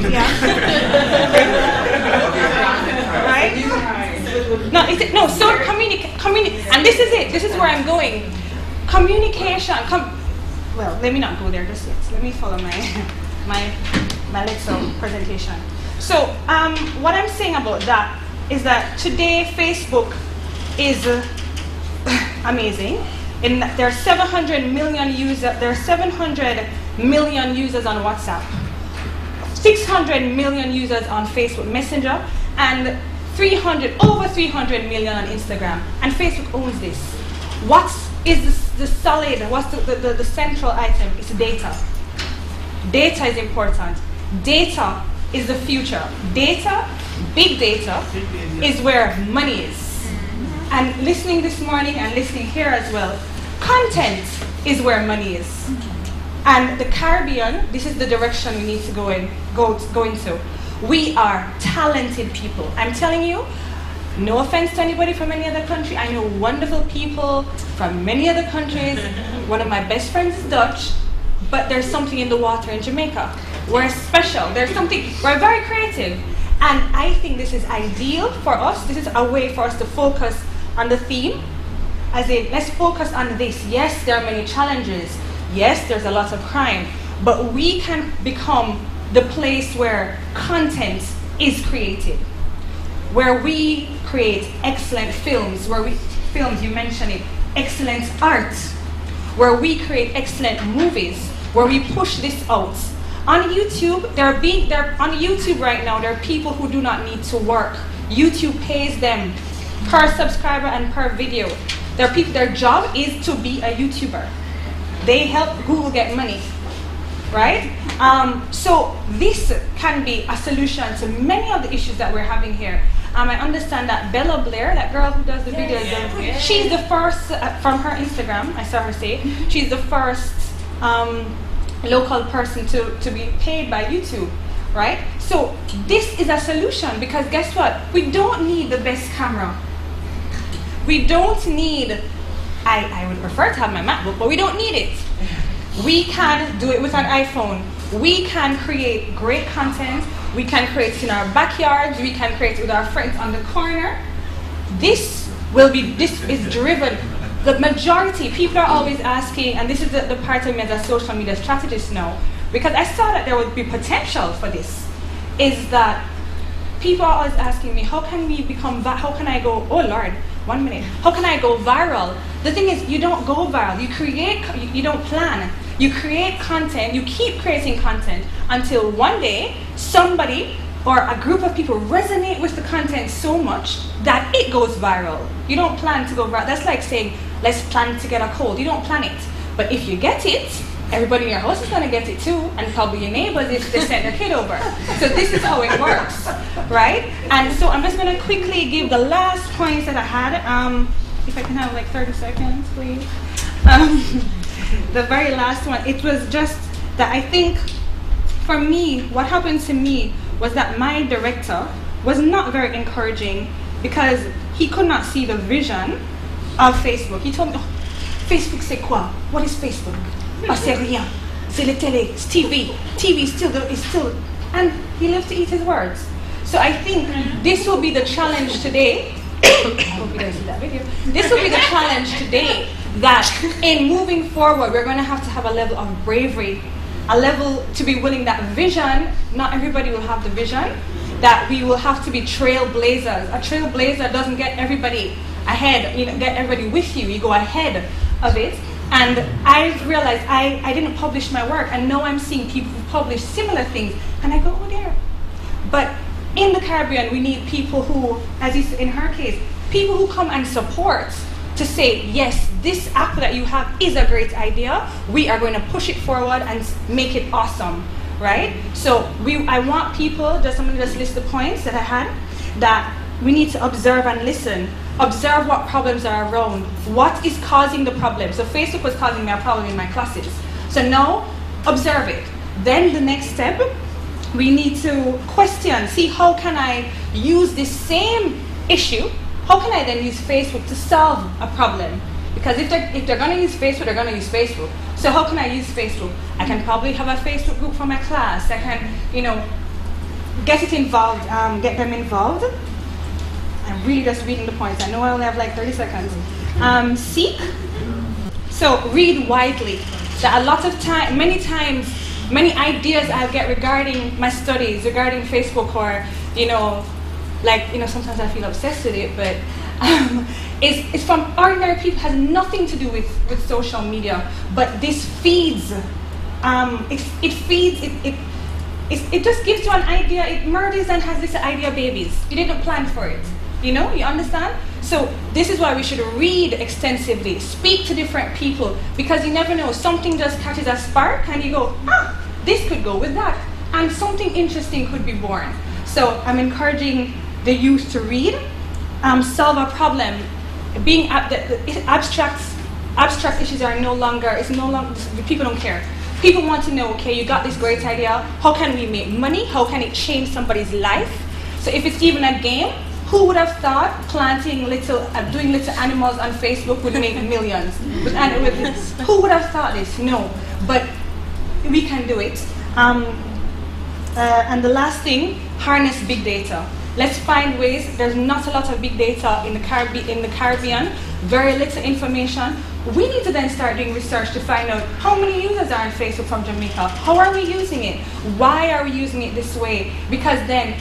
yeah. *laughs* right? No, it, no. So communicate, communi- and this is it. This is where I'm going. Communication. Com- well, let me not go there just yet. Let me follow my *laughs* my my little presentation. So, um, what I'm saying about that is that today Facebook is uh, *laughs* amazing. In that there are 700 million users. There are 700 million users on WhatsApp. 600 million users on Facebook Messenger, and 300, over 300 million on Instagram. And Facebook owns this. What is the, the solid, what's the, the, the central item? It's data. Data is important. Data is the future. Data, big data, is where money is. And listening this morning and listening here as well, content is where money is. And the Caribbean, this is the direction we need to go in, go, go into. We are talented people. I'm telling you, no offense to anybody from any other country. I know wonderful people from many other countries. *laughs* One of my best friends is Dutch, but there's something in the water in Jamaica. We're special. There's something, we're very creative. And I think this is ideal for us. This is a way for us to focus on the theme. As in, let's focus on this. Yes, there are many challenges. Yes, there's a lot of crime. But we can become the place where content is created. Where we create excellent films, where we, films, you mentioned it, excellent art. Where we create excellent movies, where we push this out On YouTube, there are being there on YouTube right now. There are people who do not need to work. YouTube pays them per subscriber and per video. There are people. Their job is to be a YouTuber. They help Google get money, right? Um, so this can be a solution to many of the issues that we're having here. Um, I understand that Bella Blair, that girl who does the videos, um, she's the first uh, from her Instagram. I saw her say she's the first um, local person to, to be paid by YouTube, right? So this is a solution because guess what? We don't need the best camera. We don't need. I, I would prefer to have my MacBook, but we don't need it. We can do it with an iPhone. We can create great content. We can create it in our backyards. We can create it with our friends on the corner. This will be, this is driven. The majority, people are always asking, and this is the, the part of me as a social media strategist now, because I saw that there would be potential for this, is that people are always asking me, how can we become, vi- how can I go, oh Lord, one minute, how can I go viral? The thing is, you don't go viral, you create, you, don't plan. You create content, you keep creating content until one day somebody or a group of people resonate with the content so much that it goes viral. You don't plan to go viral. That's like saying, let's plan to get a cold. You don't plan it. But if you get it, everybody in your house is going to get it too, and probably your neighbors if they send their kid over. So this is how it works, right? And so I'm just going to quickly give the last points that I had. Um, if I can have like 30 seconds, please. Um, *laughs* the very last one, it was just that I think for me, what happened to me was that my director was not very encouraging because he could not see the vision of Facebook. He told me, oh, Facebook c'est quoi? What is Facebook? Ah, c'est rien. C'est télé, it's TV. TV is still, is still, and he lived to eat his words. So I think this will be the challenge today. *coughs* I. This will be the challenge today that in moving forward, we're going to have to have a level of bravery, a level to be willing that vision, not everybody will have the vision, that we will have to be trailblazers. A trailblazer doesn't get everybody ahead, you know, get everybody with you. You go ahead of it. And I've realized I, I didn't publish my work, and now I'm seeing people who publish similar things, and I go, oh, there. But in the Caribbean, we need people who, as in her case, people who come and support to say, yes, this app that you have is a great idea. We are going to push it forward and make it awesome, right? So we, I want people, just I'm going to just list the points that I had, that we need to observe and listen. Observe what problems are around. What is causing the problem? So Facebook was causing me a problem in my classes. So now, observe it. Then the next step, we need to question, see how can I use this same issue, how can I then use Facebook to solve a problem? Because if they're, if they're going to use Facebook, they're going to use Facebook. So how can I use Facebook? I can probably have a Facebook group for my class. I can, you know, get it involved, um, get them involved. I'm really just reading the points. I know I only have like 30 seconds. Um, seek. So read widely. That a lot of time, many times, many ideas I get regarding my studies, regarding Facebook, or you know, like you know, sometimes I feel obsessed with it, but um, it's, it's from ordinary people. Has nothing to do with with social media, but this feeds. Um, it, it feeds. It, it it, it just gives you an idea. It murders and has this idea babies. You didn't plan for it. You know, you understand? So this is why we should read extensively, speak to different people, because you never know. Something just catches a spark and you go, ah, this could go with that. And something interesting could be born. So I'm encouraging the youth to read, um, solve a problem. Being ab- the, the abstract, abstract issues are no longer, it's no longer, people don't care. People want to know, okay, you got this great idea, how can we make money? How can it change somebody's life? So if it's even a game, who would have thought planting little, uh, doing little animals on Facebook would make *laughs* millions? With, with, who would have thought this? No, but we can do it. Um, uh, and the last thing, harness big data. Let's find ways. There's not a lot of big data in the, in the Caribbean, very little information. We need to then start doing research to find out how many users are on Facebook from Jamaica. How are we using it? Why are we using it this way? Because then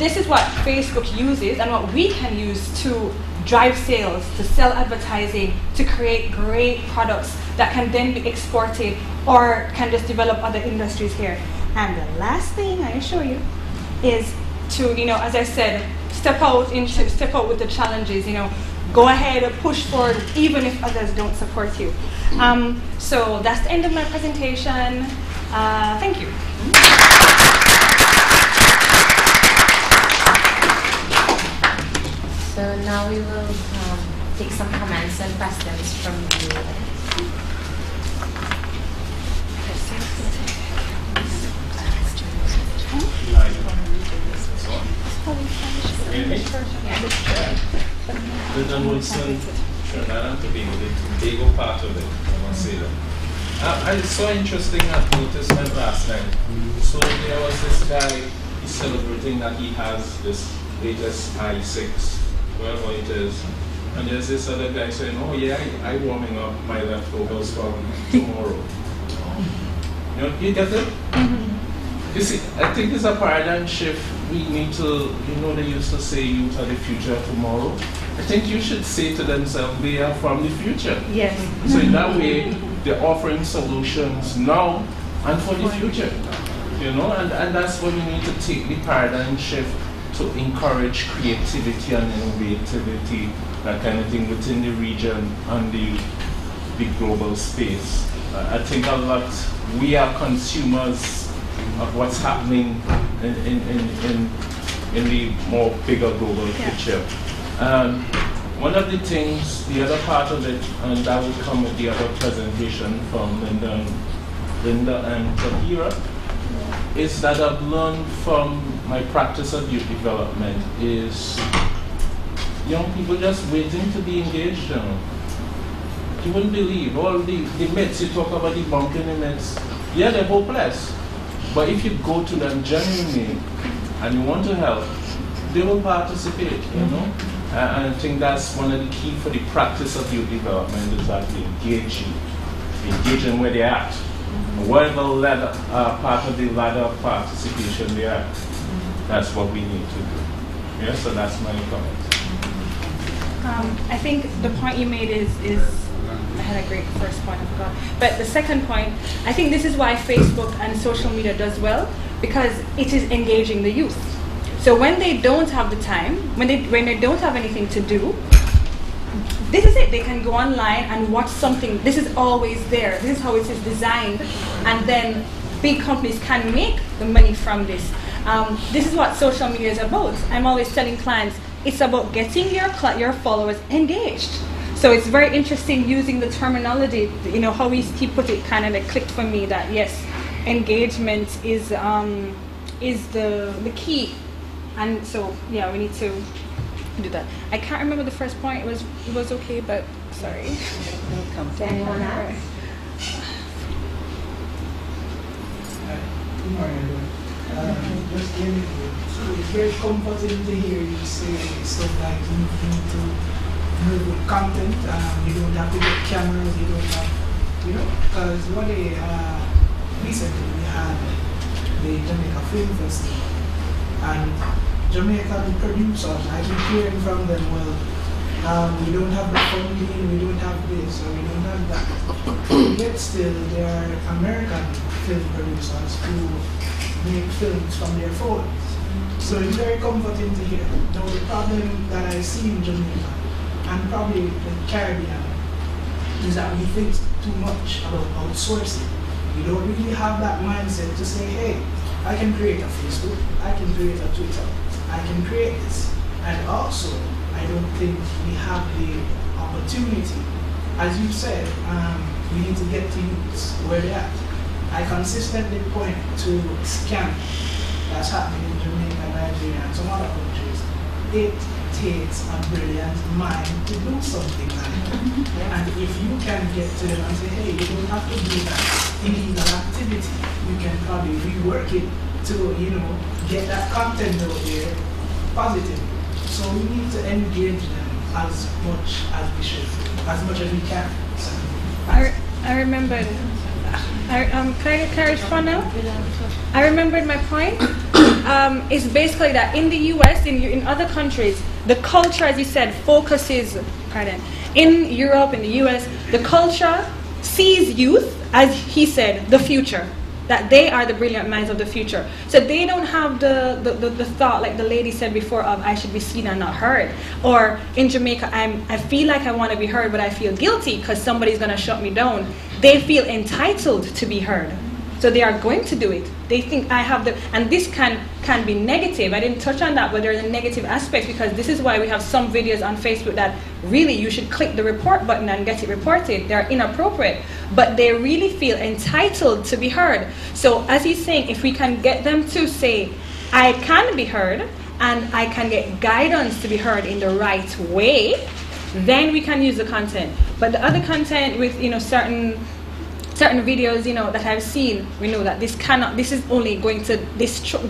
this is what Facebook uses and what we can use to drive sales, to sell advertising, to create great products that can then be exported or can just develop other industries here. And the last thing I assure you is to, you know, as I said, step out into step out with the challenges, you know, go ahead and push forward even if others don't support you. Um, so that's the end of my presentation. Uh, thank you. So now we will um, take some comments and questions from you. Lyndon Wilson, Trinidad and Tobago, the Tobago part of it, I must say that. Uh, I saw interesting advertisement last night. So there was this guy, he's celebrating that he has this latest i6, whatever it is. And there's this other guy saying, oh yeah, I, I warming up my leftovers from tomorrow. *laughs* You know, you get it? Mm-hmm. You see, I think it's a paradigm shift. We need to, you know, they used to say youth are the future of tomorrow. I think you should say to themselves, they are from the future. Yes. So in that way, they're offering solutions now and for the future. You know, and, and that's when we need to take the paradigm shift to encourage creativity and innovativity, that kind of thing within the region and the, the global space. Uh, I think a lot, we are consumers of what's happening in, in, in, in, in the more bigger global Yeah. picture. Um, one of the things, the other part of it, and that will come with the other presentation from Linda, Linda and Tahere, is that I've learned from my practice of youth development is young people just waiting to be engaged. You, know. you wouldn't believe all the, the myths you talk about the myths. Yeah, they're hopeless. But if you go to them genuinely and you want to help, they will participate, you know? And I think that's one of the key for the practice of youth development is that we engage you, engage them where they're at. Whatever ladder, uh, part of the ladder of participation they are, that's what we need to do. Yeah, so that's my comment. Um, I think the point you made is, is I had a great first point, I forgot. But the second point, I think this is why Facebook and social media does well because it is engaging the youth. So when they don't have the time, when they when they don't have anything to do, this is it. They can go online and watch something. This is always there. This is how it is designed, and then big companies can make the money from this. Um, this is what social media is about. I'm always telling clients it's about getting your cli- your followers engaged. So it's very interesting using the terminology. You know how he, he put it, kind of like clicked for me that yes, engagement is um, is the the key. And so yeah, we need to do that. I can't remember the first point. It was it was okay, but sorry. Does anyone else? *laughs* Good. Um, just getting so it's very comforting to hear you say stuff like you need to move with content. Um, you don't have to get cameras. You don't have, you know, because one day uh, recently we had the Jamaica Film Festival, and Jamaican producers, I keep hearing from them, well, um, we don't have the funding, we don't have this, or we don't have that. Yet still, there are American film producers who make films from their phones. So it's very comforting to hear. Now the problem that I see in Jamaica and probably the Caribbean is that we think too much about outsourcing. We don't really have that mindset to say, hey, I can create a Facebook, I can create a Twitter, I can create this. And also, I don't think we have the opportunity. As you said, um, we need to get to youths where they're at. I consistently point to scam that's happening in Jamaica, Nigeria, and some other countries. It takes a brilliant mind to do something like that. And if you can get to them and say, hey, you don't have to do that illegal activity, you can probably rework it to, you know, get that content out there positive. So we need to engage them as much as we should, as much as we can. So, I, re- I remembered. I, um, can I get carriage for now? I remembered my point. *coughs* Um, it's basically that in the US, in, in other countries, the culture, as you said, focuses, pardon, in Europe, in the US, the culture sees youth, as he said, the future. that they are the brilliant minds of the future. So they don't have the, the, the, the thought, like the lady said before, of I should be seen and not heard. Or in Jamaica, I'm, I feel like I want to be heard, but I feel guilty because somebody's going to shut me down. They feel entitled to be heard. So they are going to do it. They think I have the, and this can can be negative. I didn't touch on that, but there's a negative aspect because this is why we have some videos on Facebook that really you should click the report button and get it reported. They're inappropriate, but they really feel entitled to be heard. So as he's saying, if we can get them to say, I can be heard and I can get guidance to be heard in the right way, then we can use the content. But the other content with you know certain certain videos, you know, that I've seen, we know that this cannot, this is only going to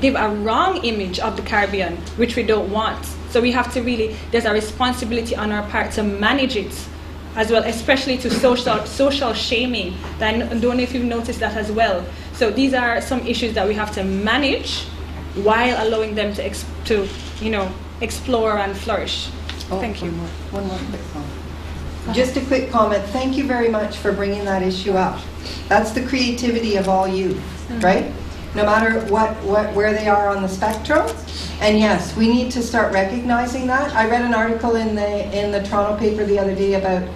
give a wrong image of the Caribbean, which we don't want. So we have to really, there's a responsibility on our part to manage it as well, especially to social, social shaming. I don't know if you've noticed that as well. So these are some issues that we have to manage while allowing them to, ex- to you know, explore and flourish. Oh, Thank you. One more, one more quick comment. Just a quick comment. Thank you very much for bringing that issue up. That's the creativity of all youth, right? No matter what, what, where they are on the spectrum. And yes, we need to start recognizing that. I read an article in the in the Toronto paper the other day about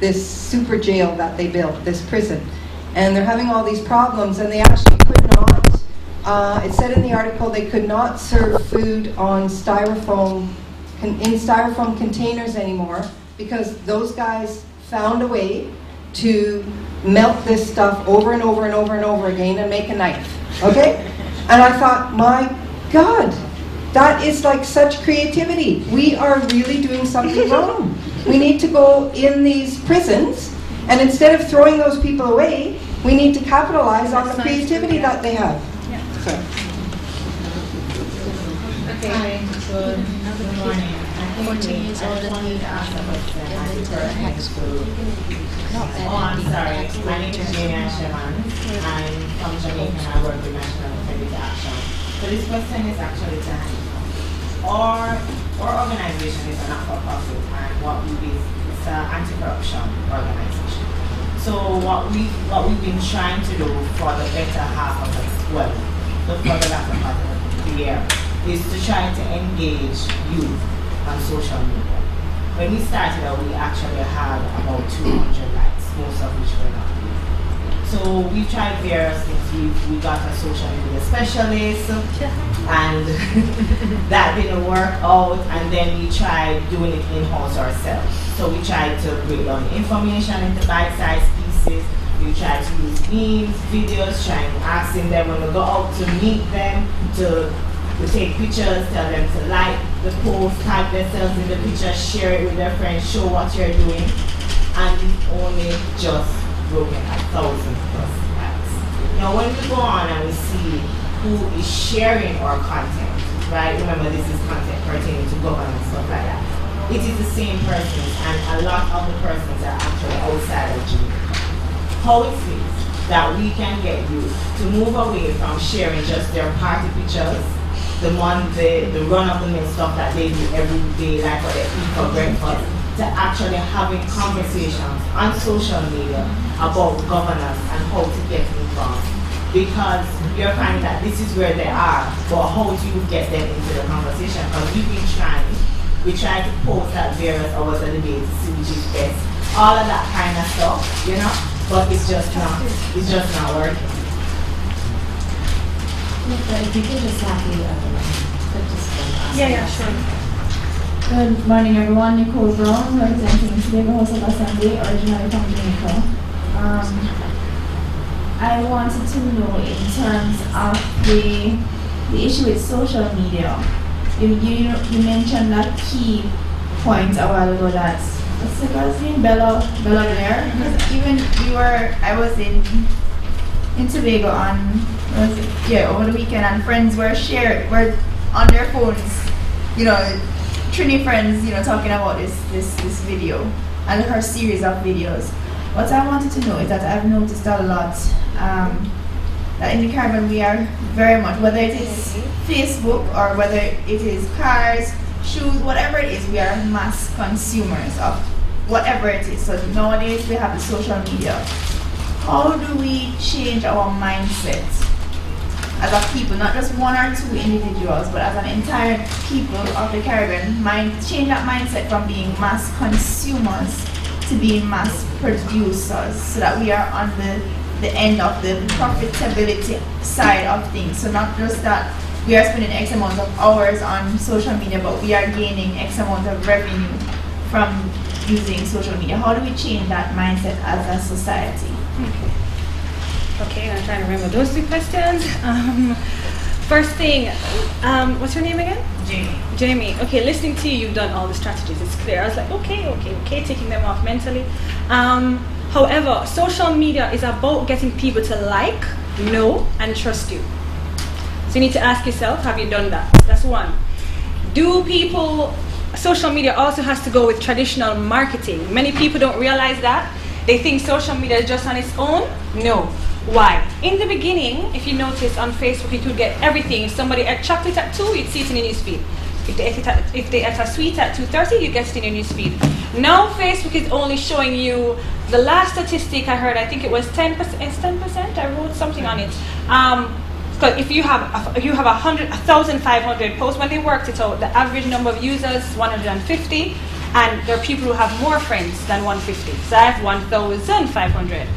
this super jail that they built, this prison, and they're having all these problems, and they actually could not. Uh, it said in the article they could not serve food on styrofoam con- in styrofoam containers anymore because those guys found a way to melt this stuff over and over and over and over again and make a knife. Okay? And I thought, my God, that is like such creativity. We are really doing something *laughs* wrong. We need to go in these prisons and instead of throwing those people away, we need to capitalize on the creativity that they have. So. Hi, good, good morning. I think we, I just wanted to ask a question. I think for a hex group. Oh, I'm sorry. My name is Jane Asherman. I'm from Jamaica and I work with National Integrity Action. So this question is actually to. Our, our organization is a not-for-profit and what we do is it's an anti-corruption organization. So what we what we've been trying to do for the better half of the well, the for the latter part of the year is to try to engage youth on social media. When we started out, we actually had about 200 likes, most of which were not. So we tried various things. We, we got a social media specialist, and *laughs* that didn't work out. And then we tried doing it in-house ourselves. So we tried to break down information into bite-sized pieces. We tried to use memes, videos, trying asking them when we go out to meet them to to take pictures, tell them to like the post, tag themselves in the picture, share it with their friends, show what you're doing. And only just broken a thousand plus likes. Now when we go on and we see who is sharing our content, right? Remember this is content pertaining to government stuff like that. It is the same persons and a lot of the persons are actually outside of Jamaica. How it feels that we can get you to move away from sharing just their party pictures the one the, the run of the mill stuff that they do every day, like what they eat for breakfast, to actually having conversations on social media about governance and how to get involved. Because you're finding that this is where they are, but how do you get them into the conversation? Because we've been trying, we try to post at various hours of the day to see which is best. All of that kind of stuff, you know, but it's just not, it's just not working. Yeah, yeah, sure. Good morning, everyone. Nicole Brown, representing Tobago House of Assembly, originally from Jamaica. Um, I wanted to know in terms of the the issue with social media. You you, you mentioned that key point a while ago that what's the girl's name? Bella Bella Blair. Because even we were I was in in Tobago on was yeah over the weekend and friends were shared were on their phones, you know, Trini friends, you know, talking about this this this video and her series of videos. What I wanted to know is that I've noticed that a lot um, that in the Caribbean we are very much whether it is Facebook or whether it is cars, shoes, whatever it is, we are mass consumers of whatever it is. So nowadays we have the social media how do we change our mindset as a people, not just one or two individuals, but as an entire people of the Caribbean, mind, change that mindset from being mass consumers to being mass producers so that we are on the, the end of the profitability side of things. So not just that we are spending X amount of hours on social media, but we are gaining X amount of revenue from using social media. How do we change that mindset as a society? Okay, I'm trying to remember those two questions. Um, first thing, um, what's your name again? Jamie. Jamie. Okay, listening to you, you've done all the strategies. It's clear. I was like, okay, okay, okay, taking them off mentally. Um, however, social media is about getting people to like, know, and trust you. So you need to ask yourself, have you done that? That's one. Do people, social media also has to go with traditional marketing. Many people don't realize that. They think social media is just on its own. No. Why? In the beginning, if you notice on Facebook, you could get everything. If somebody ate chocolate at 2, you'd see it in your newsfeed. If they, ate at, if they ate a sweet at 2.30, you get it in your newsfeed. Now Facebook is only showing you the last statistic I heard, I think it was 10%, it's 10%, I wrote something on it. Um, because if you have you have a hundred, a thousand five hundred posts, when they worked it out, the average number of users 150, and there are people who have more friends than 150. So I have 1,500.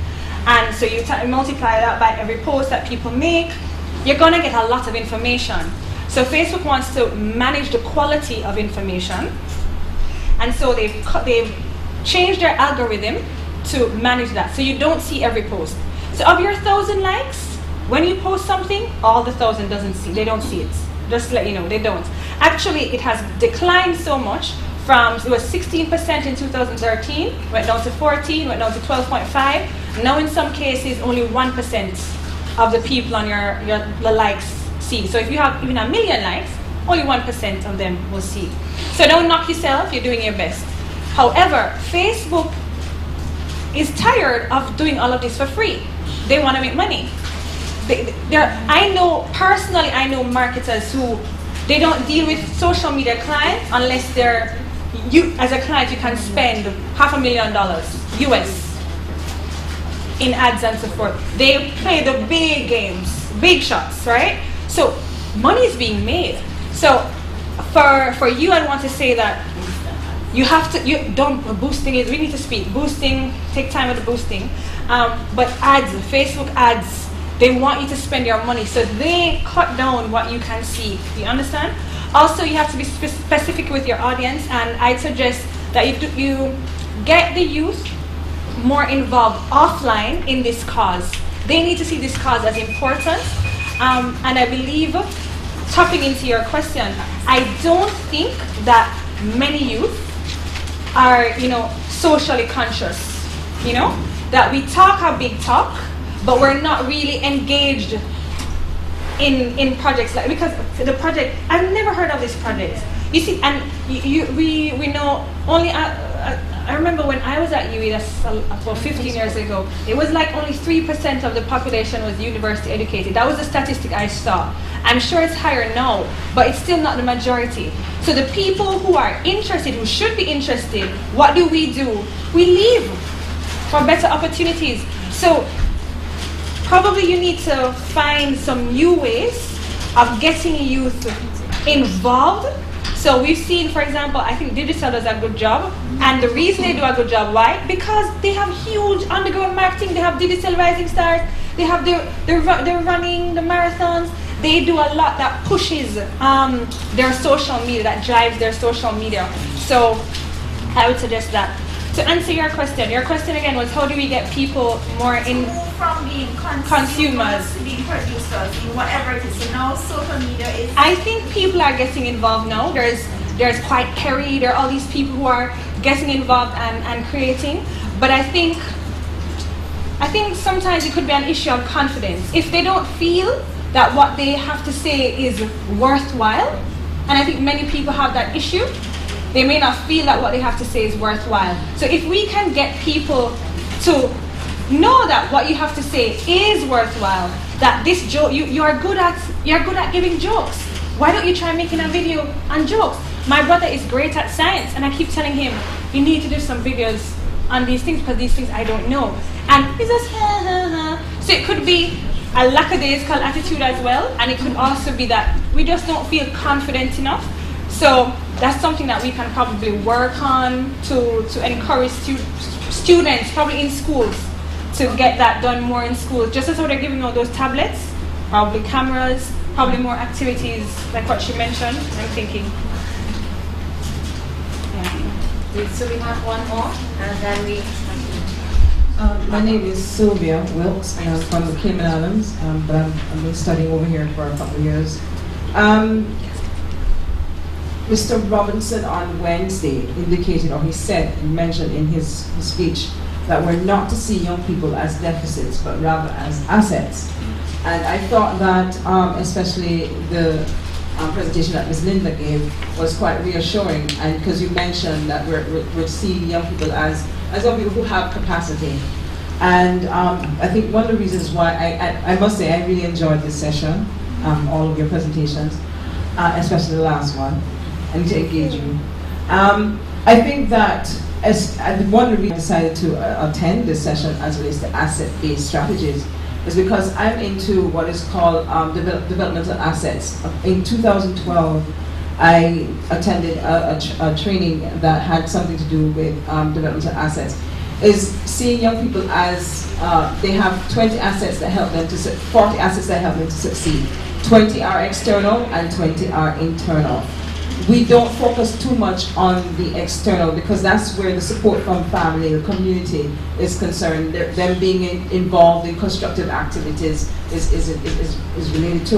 And so you multiply that by every post that people make, you're gonna get a lot of information. So Facebook wants to manage the quality of information, and so they've they've changed their algorithm to manage that. So you don't see every post. So of your thousand likes, when you post something, all the thousand doesn't see. They don't see it. Just to let you know, they don't. Actually, it has declined so much from it was 16% in 2013, went down to 14, went down to 12.5. Now, in some cases, only 1% of the people on your, your the likes see. So if you have even a million likes, only 1% of them will see. So don't knock yourself, you're doing your best. However, Facebook is tired of doing all of this for free. They want to make money. They, I know, personally, I know marketers who, they don't deal with social media clients unless they're, you, as a client, you can spend half a million dollars, US, in ads and so forth. They play the big games, big shots, right? So money is being made. So for for you, I want to say that you have to you don't boosting is we need to speak boosting take time with the boosting um, but ads facebook ads they want you to spend your money so they cut down what you can see do you understand also you have to be spe- specific with your audience and i suggest that you, you get the youth more involved offline in this cause they need to see this cause as important um, and i believe tapping into your question i don't think that many youth are, you know, socially conscious. You know, that we talk a big talk, but we're not really engaged in in projects like because the project I've never heard of this project. You see, and you, you we we know only. Uh, uh, I remember when I was at UWI, that's uh, about 15 years ago. It was like only three percent of the population was university educated. That was the statistic I saw. I'm sure it's higher now, but it's still not the majority. So the people who are interested, who should be interested, what do we do? We leave for better opportunities. So probably you need to find some new ways of getting youth involved. So we've seen, for example, I think Digicel does a good job. And the reason they do a good job, why? Because they have huge underground marketing. They have Digicel Rising Stars. They have their, they're, they're running the marathons. They do a lot that pushes um, their social media, that drives their social media. So I would suggest that. To answer your question, your question again was how do we get people more in From being consumers, Consumers. to being producers in whatever it is. So now social media is I think people are getting involved now. There's there's quite Perry, there are all these people who are getting involved and, and creating. But I think I think sometimes it could be an issue of confidence. If they don't feel that what they have to say is worthwhile, and I think many people have that issue, they may not feel that what they have to say is worthwhile. So if we can get people to know that what you have to say is worthwhile, that this joke you, you are good at you're good at giving jokes. Why don't you try making a video on jokes? My brother is great at science and I keep telling him, you need to do some videos on these things because these things I don't know. And he says, ha ha ha. So it could be a lackadaisical attitude as well, and it could also be that we just don't feel confident enough. So that's something that we can probably work on to, to encourage stu- students, probably in schools, to get that done more in schools. Just as how they're giving out those tablets, probably cameras, probably more activities like what she mentioned. I'm thinking. We- So we have one more, and then we. Um, my name is Sylvia Wilkes, and I'm from the Cayman Islands, um, but I'm, I've been studying over here for a couple of years. Um, Mr. Robinson on Wednesday indicated, or he said, he mentioned in his, his speech, that we're not to see young people as deficits, but rather as assets. And I thought that, um, especially the um, presentation that Ms. Linda gave, was quite reassuring. And because you mentioned that we're, we're, we're seeing young people as, as young people who have capacity. And um, I think one of the reasons why I, I, I must say I really enjoyed this session, um, all of your presentations, uh, especially the last one. Need to engage you. Um, I think that as uh, one reason I decided to uh, attend this session as relates to asset-based strategies is because I'm into what is called um, develop, developmental assets. In 2012, I attended a, a, a training that had something to do with um, developmental assets. Is seeing young people as uh, they have 20 assets that help them to, su- 40 assets that help them to succeed. 20 are external and 20 are internal we don't focus too much on the external because that's where the support from family, the community is concerned. They're, them being in, involved in constructive activities is, is, is, is, related to.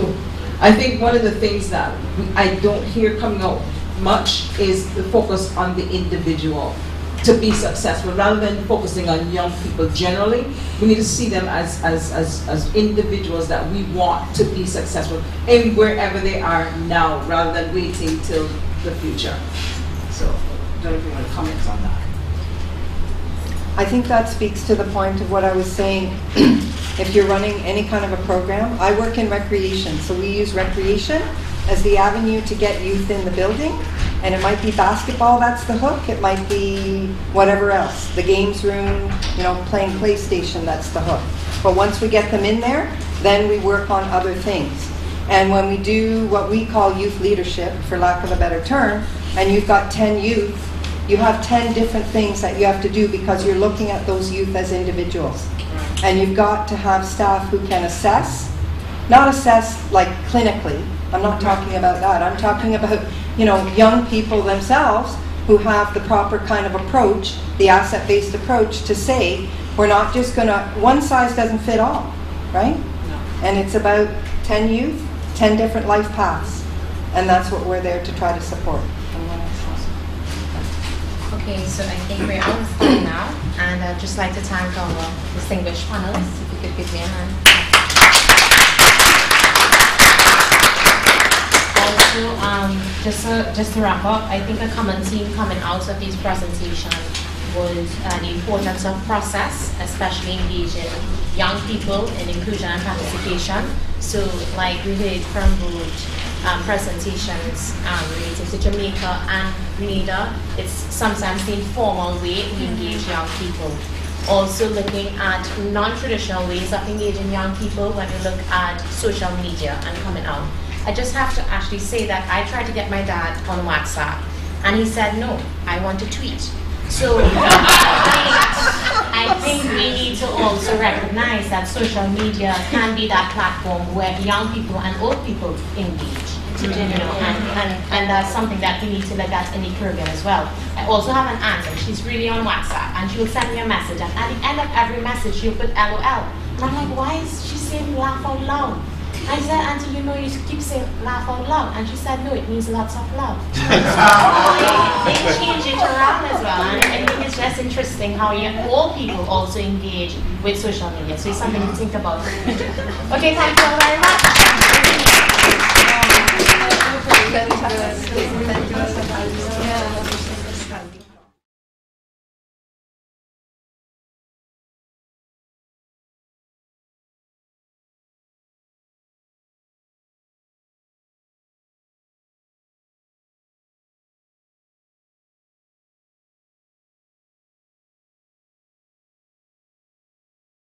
I think one of the things that we, I don't hear coming out much is the focus on the individual to be successful rather than focusing on young people generally we need to see them as, as, as, as individuals that we want to be successful in wherever they are now rather than waiting till the future so I don't know if you want to comment on that I think that speaks to the point of what I was saying. *clears throat* if you're running any kind of a program, I work in recreation, so we use recreation as the avenue to get youth in the building. And it might be basketball, that's the hook. It might be whatever else. The games room, you know, playing PlayStation, that's the hook. But once we get them in there, then we work on other things. And when we do what we call youth leadership, for lack of a better term, and you've got 10 youth, you have 10 different things that you have to do because you're looking at those youth as individuals. And you've got to have staff who can assess, not assess like clinically, I'm not talking about that. I'm talking about, you know, young people themselves who have the proper kind of approach, the asset-based approach to say, we're not just going to, one size doesn't fit all, right? No. And it's about 10 youth, 10 different life paths. And that's what we're there to try to support. Okay, so I think we're out of time now, and I'd just like to thank our distinguished panelists. If you could give me a hand. Also, um, just to, just to wrap up, I think a common theme coming out of these presentations was uh, the importance of process, especially engaging young people in inclusion and participation. So, like we heard from both um, presentations um, related to Jamaica and Grenada, it's sometimes the informal way we engage young people. Also looking at non-traditional ways of engaging young people when we look at social media and coming out. I just have to actually say that I tried to get my dad on WhatsApp, and he said, no, I want to tweet. So *laughs* I think we need to also recognize that social media can be that platform where young people and old people engage. You know, and, mm-hmm. and, and that's something that we need to look at in the Caribbean as well. I also have an aunt, and she's really on WhatsApp, and she'll send me a message, and at the end of every message, she'll put LOL. And I'm like, why is she saying laugh out loud? I said, Auntie, you know, you keep saying laugh out loud. And she said, no, it means lots of love. *laughs* so they, they change it around as well. And I think it's just interesting how you, all people also engage with social media. So it's something to think about. *laughs* okay, thank you all very much. Fantastic. Thank you.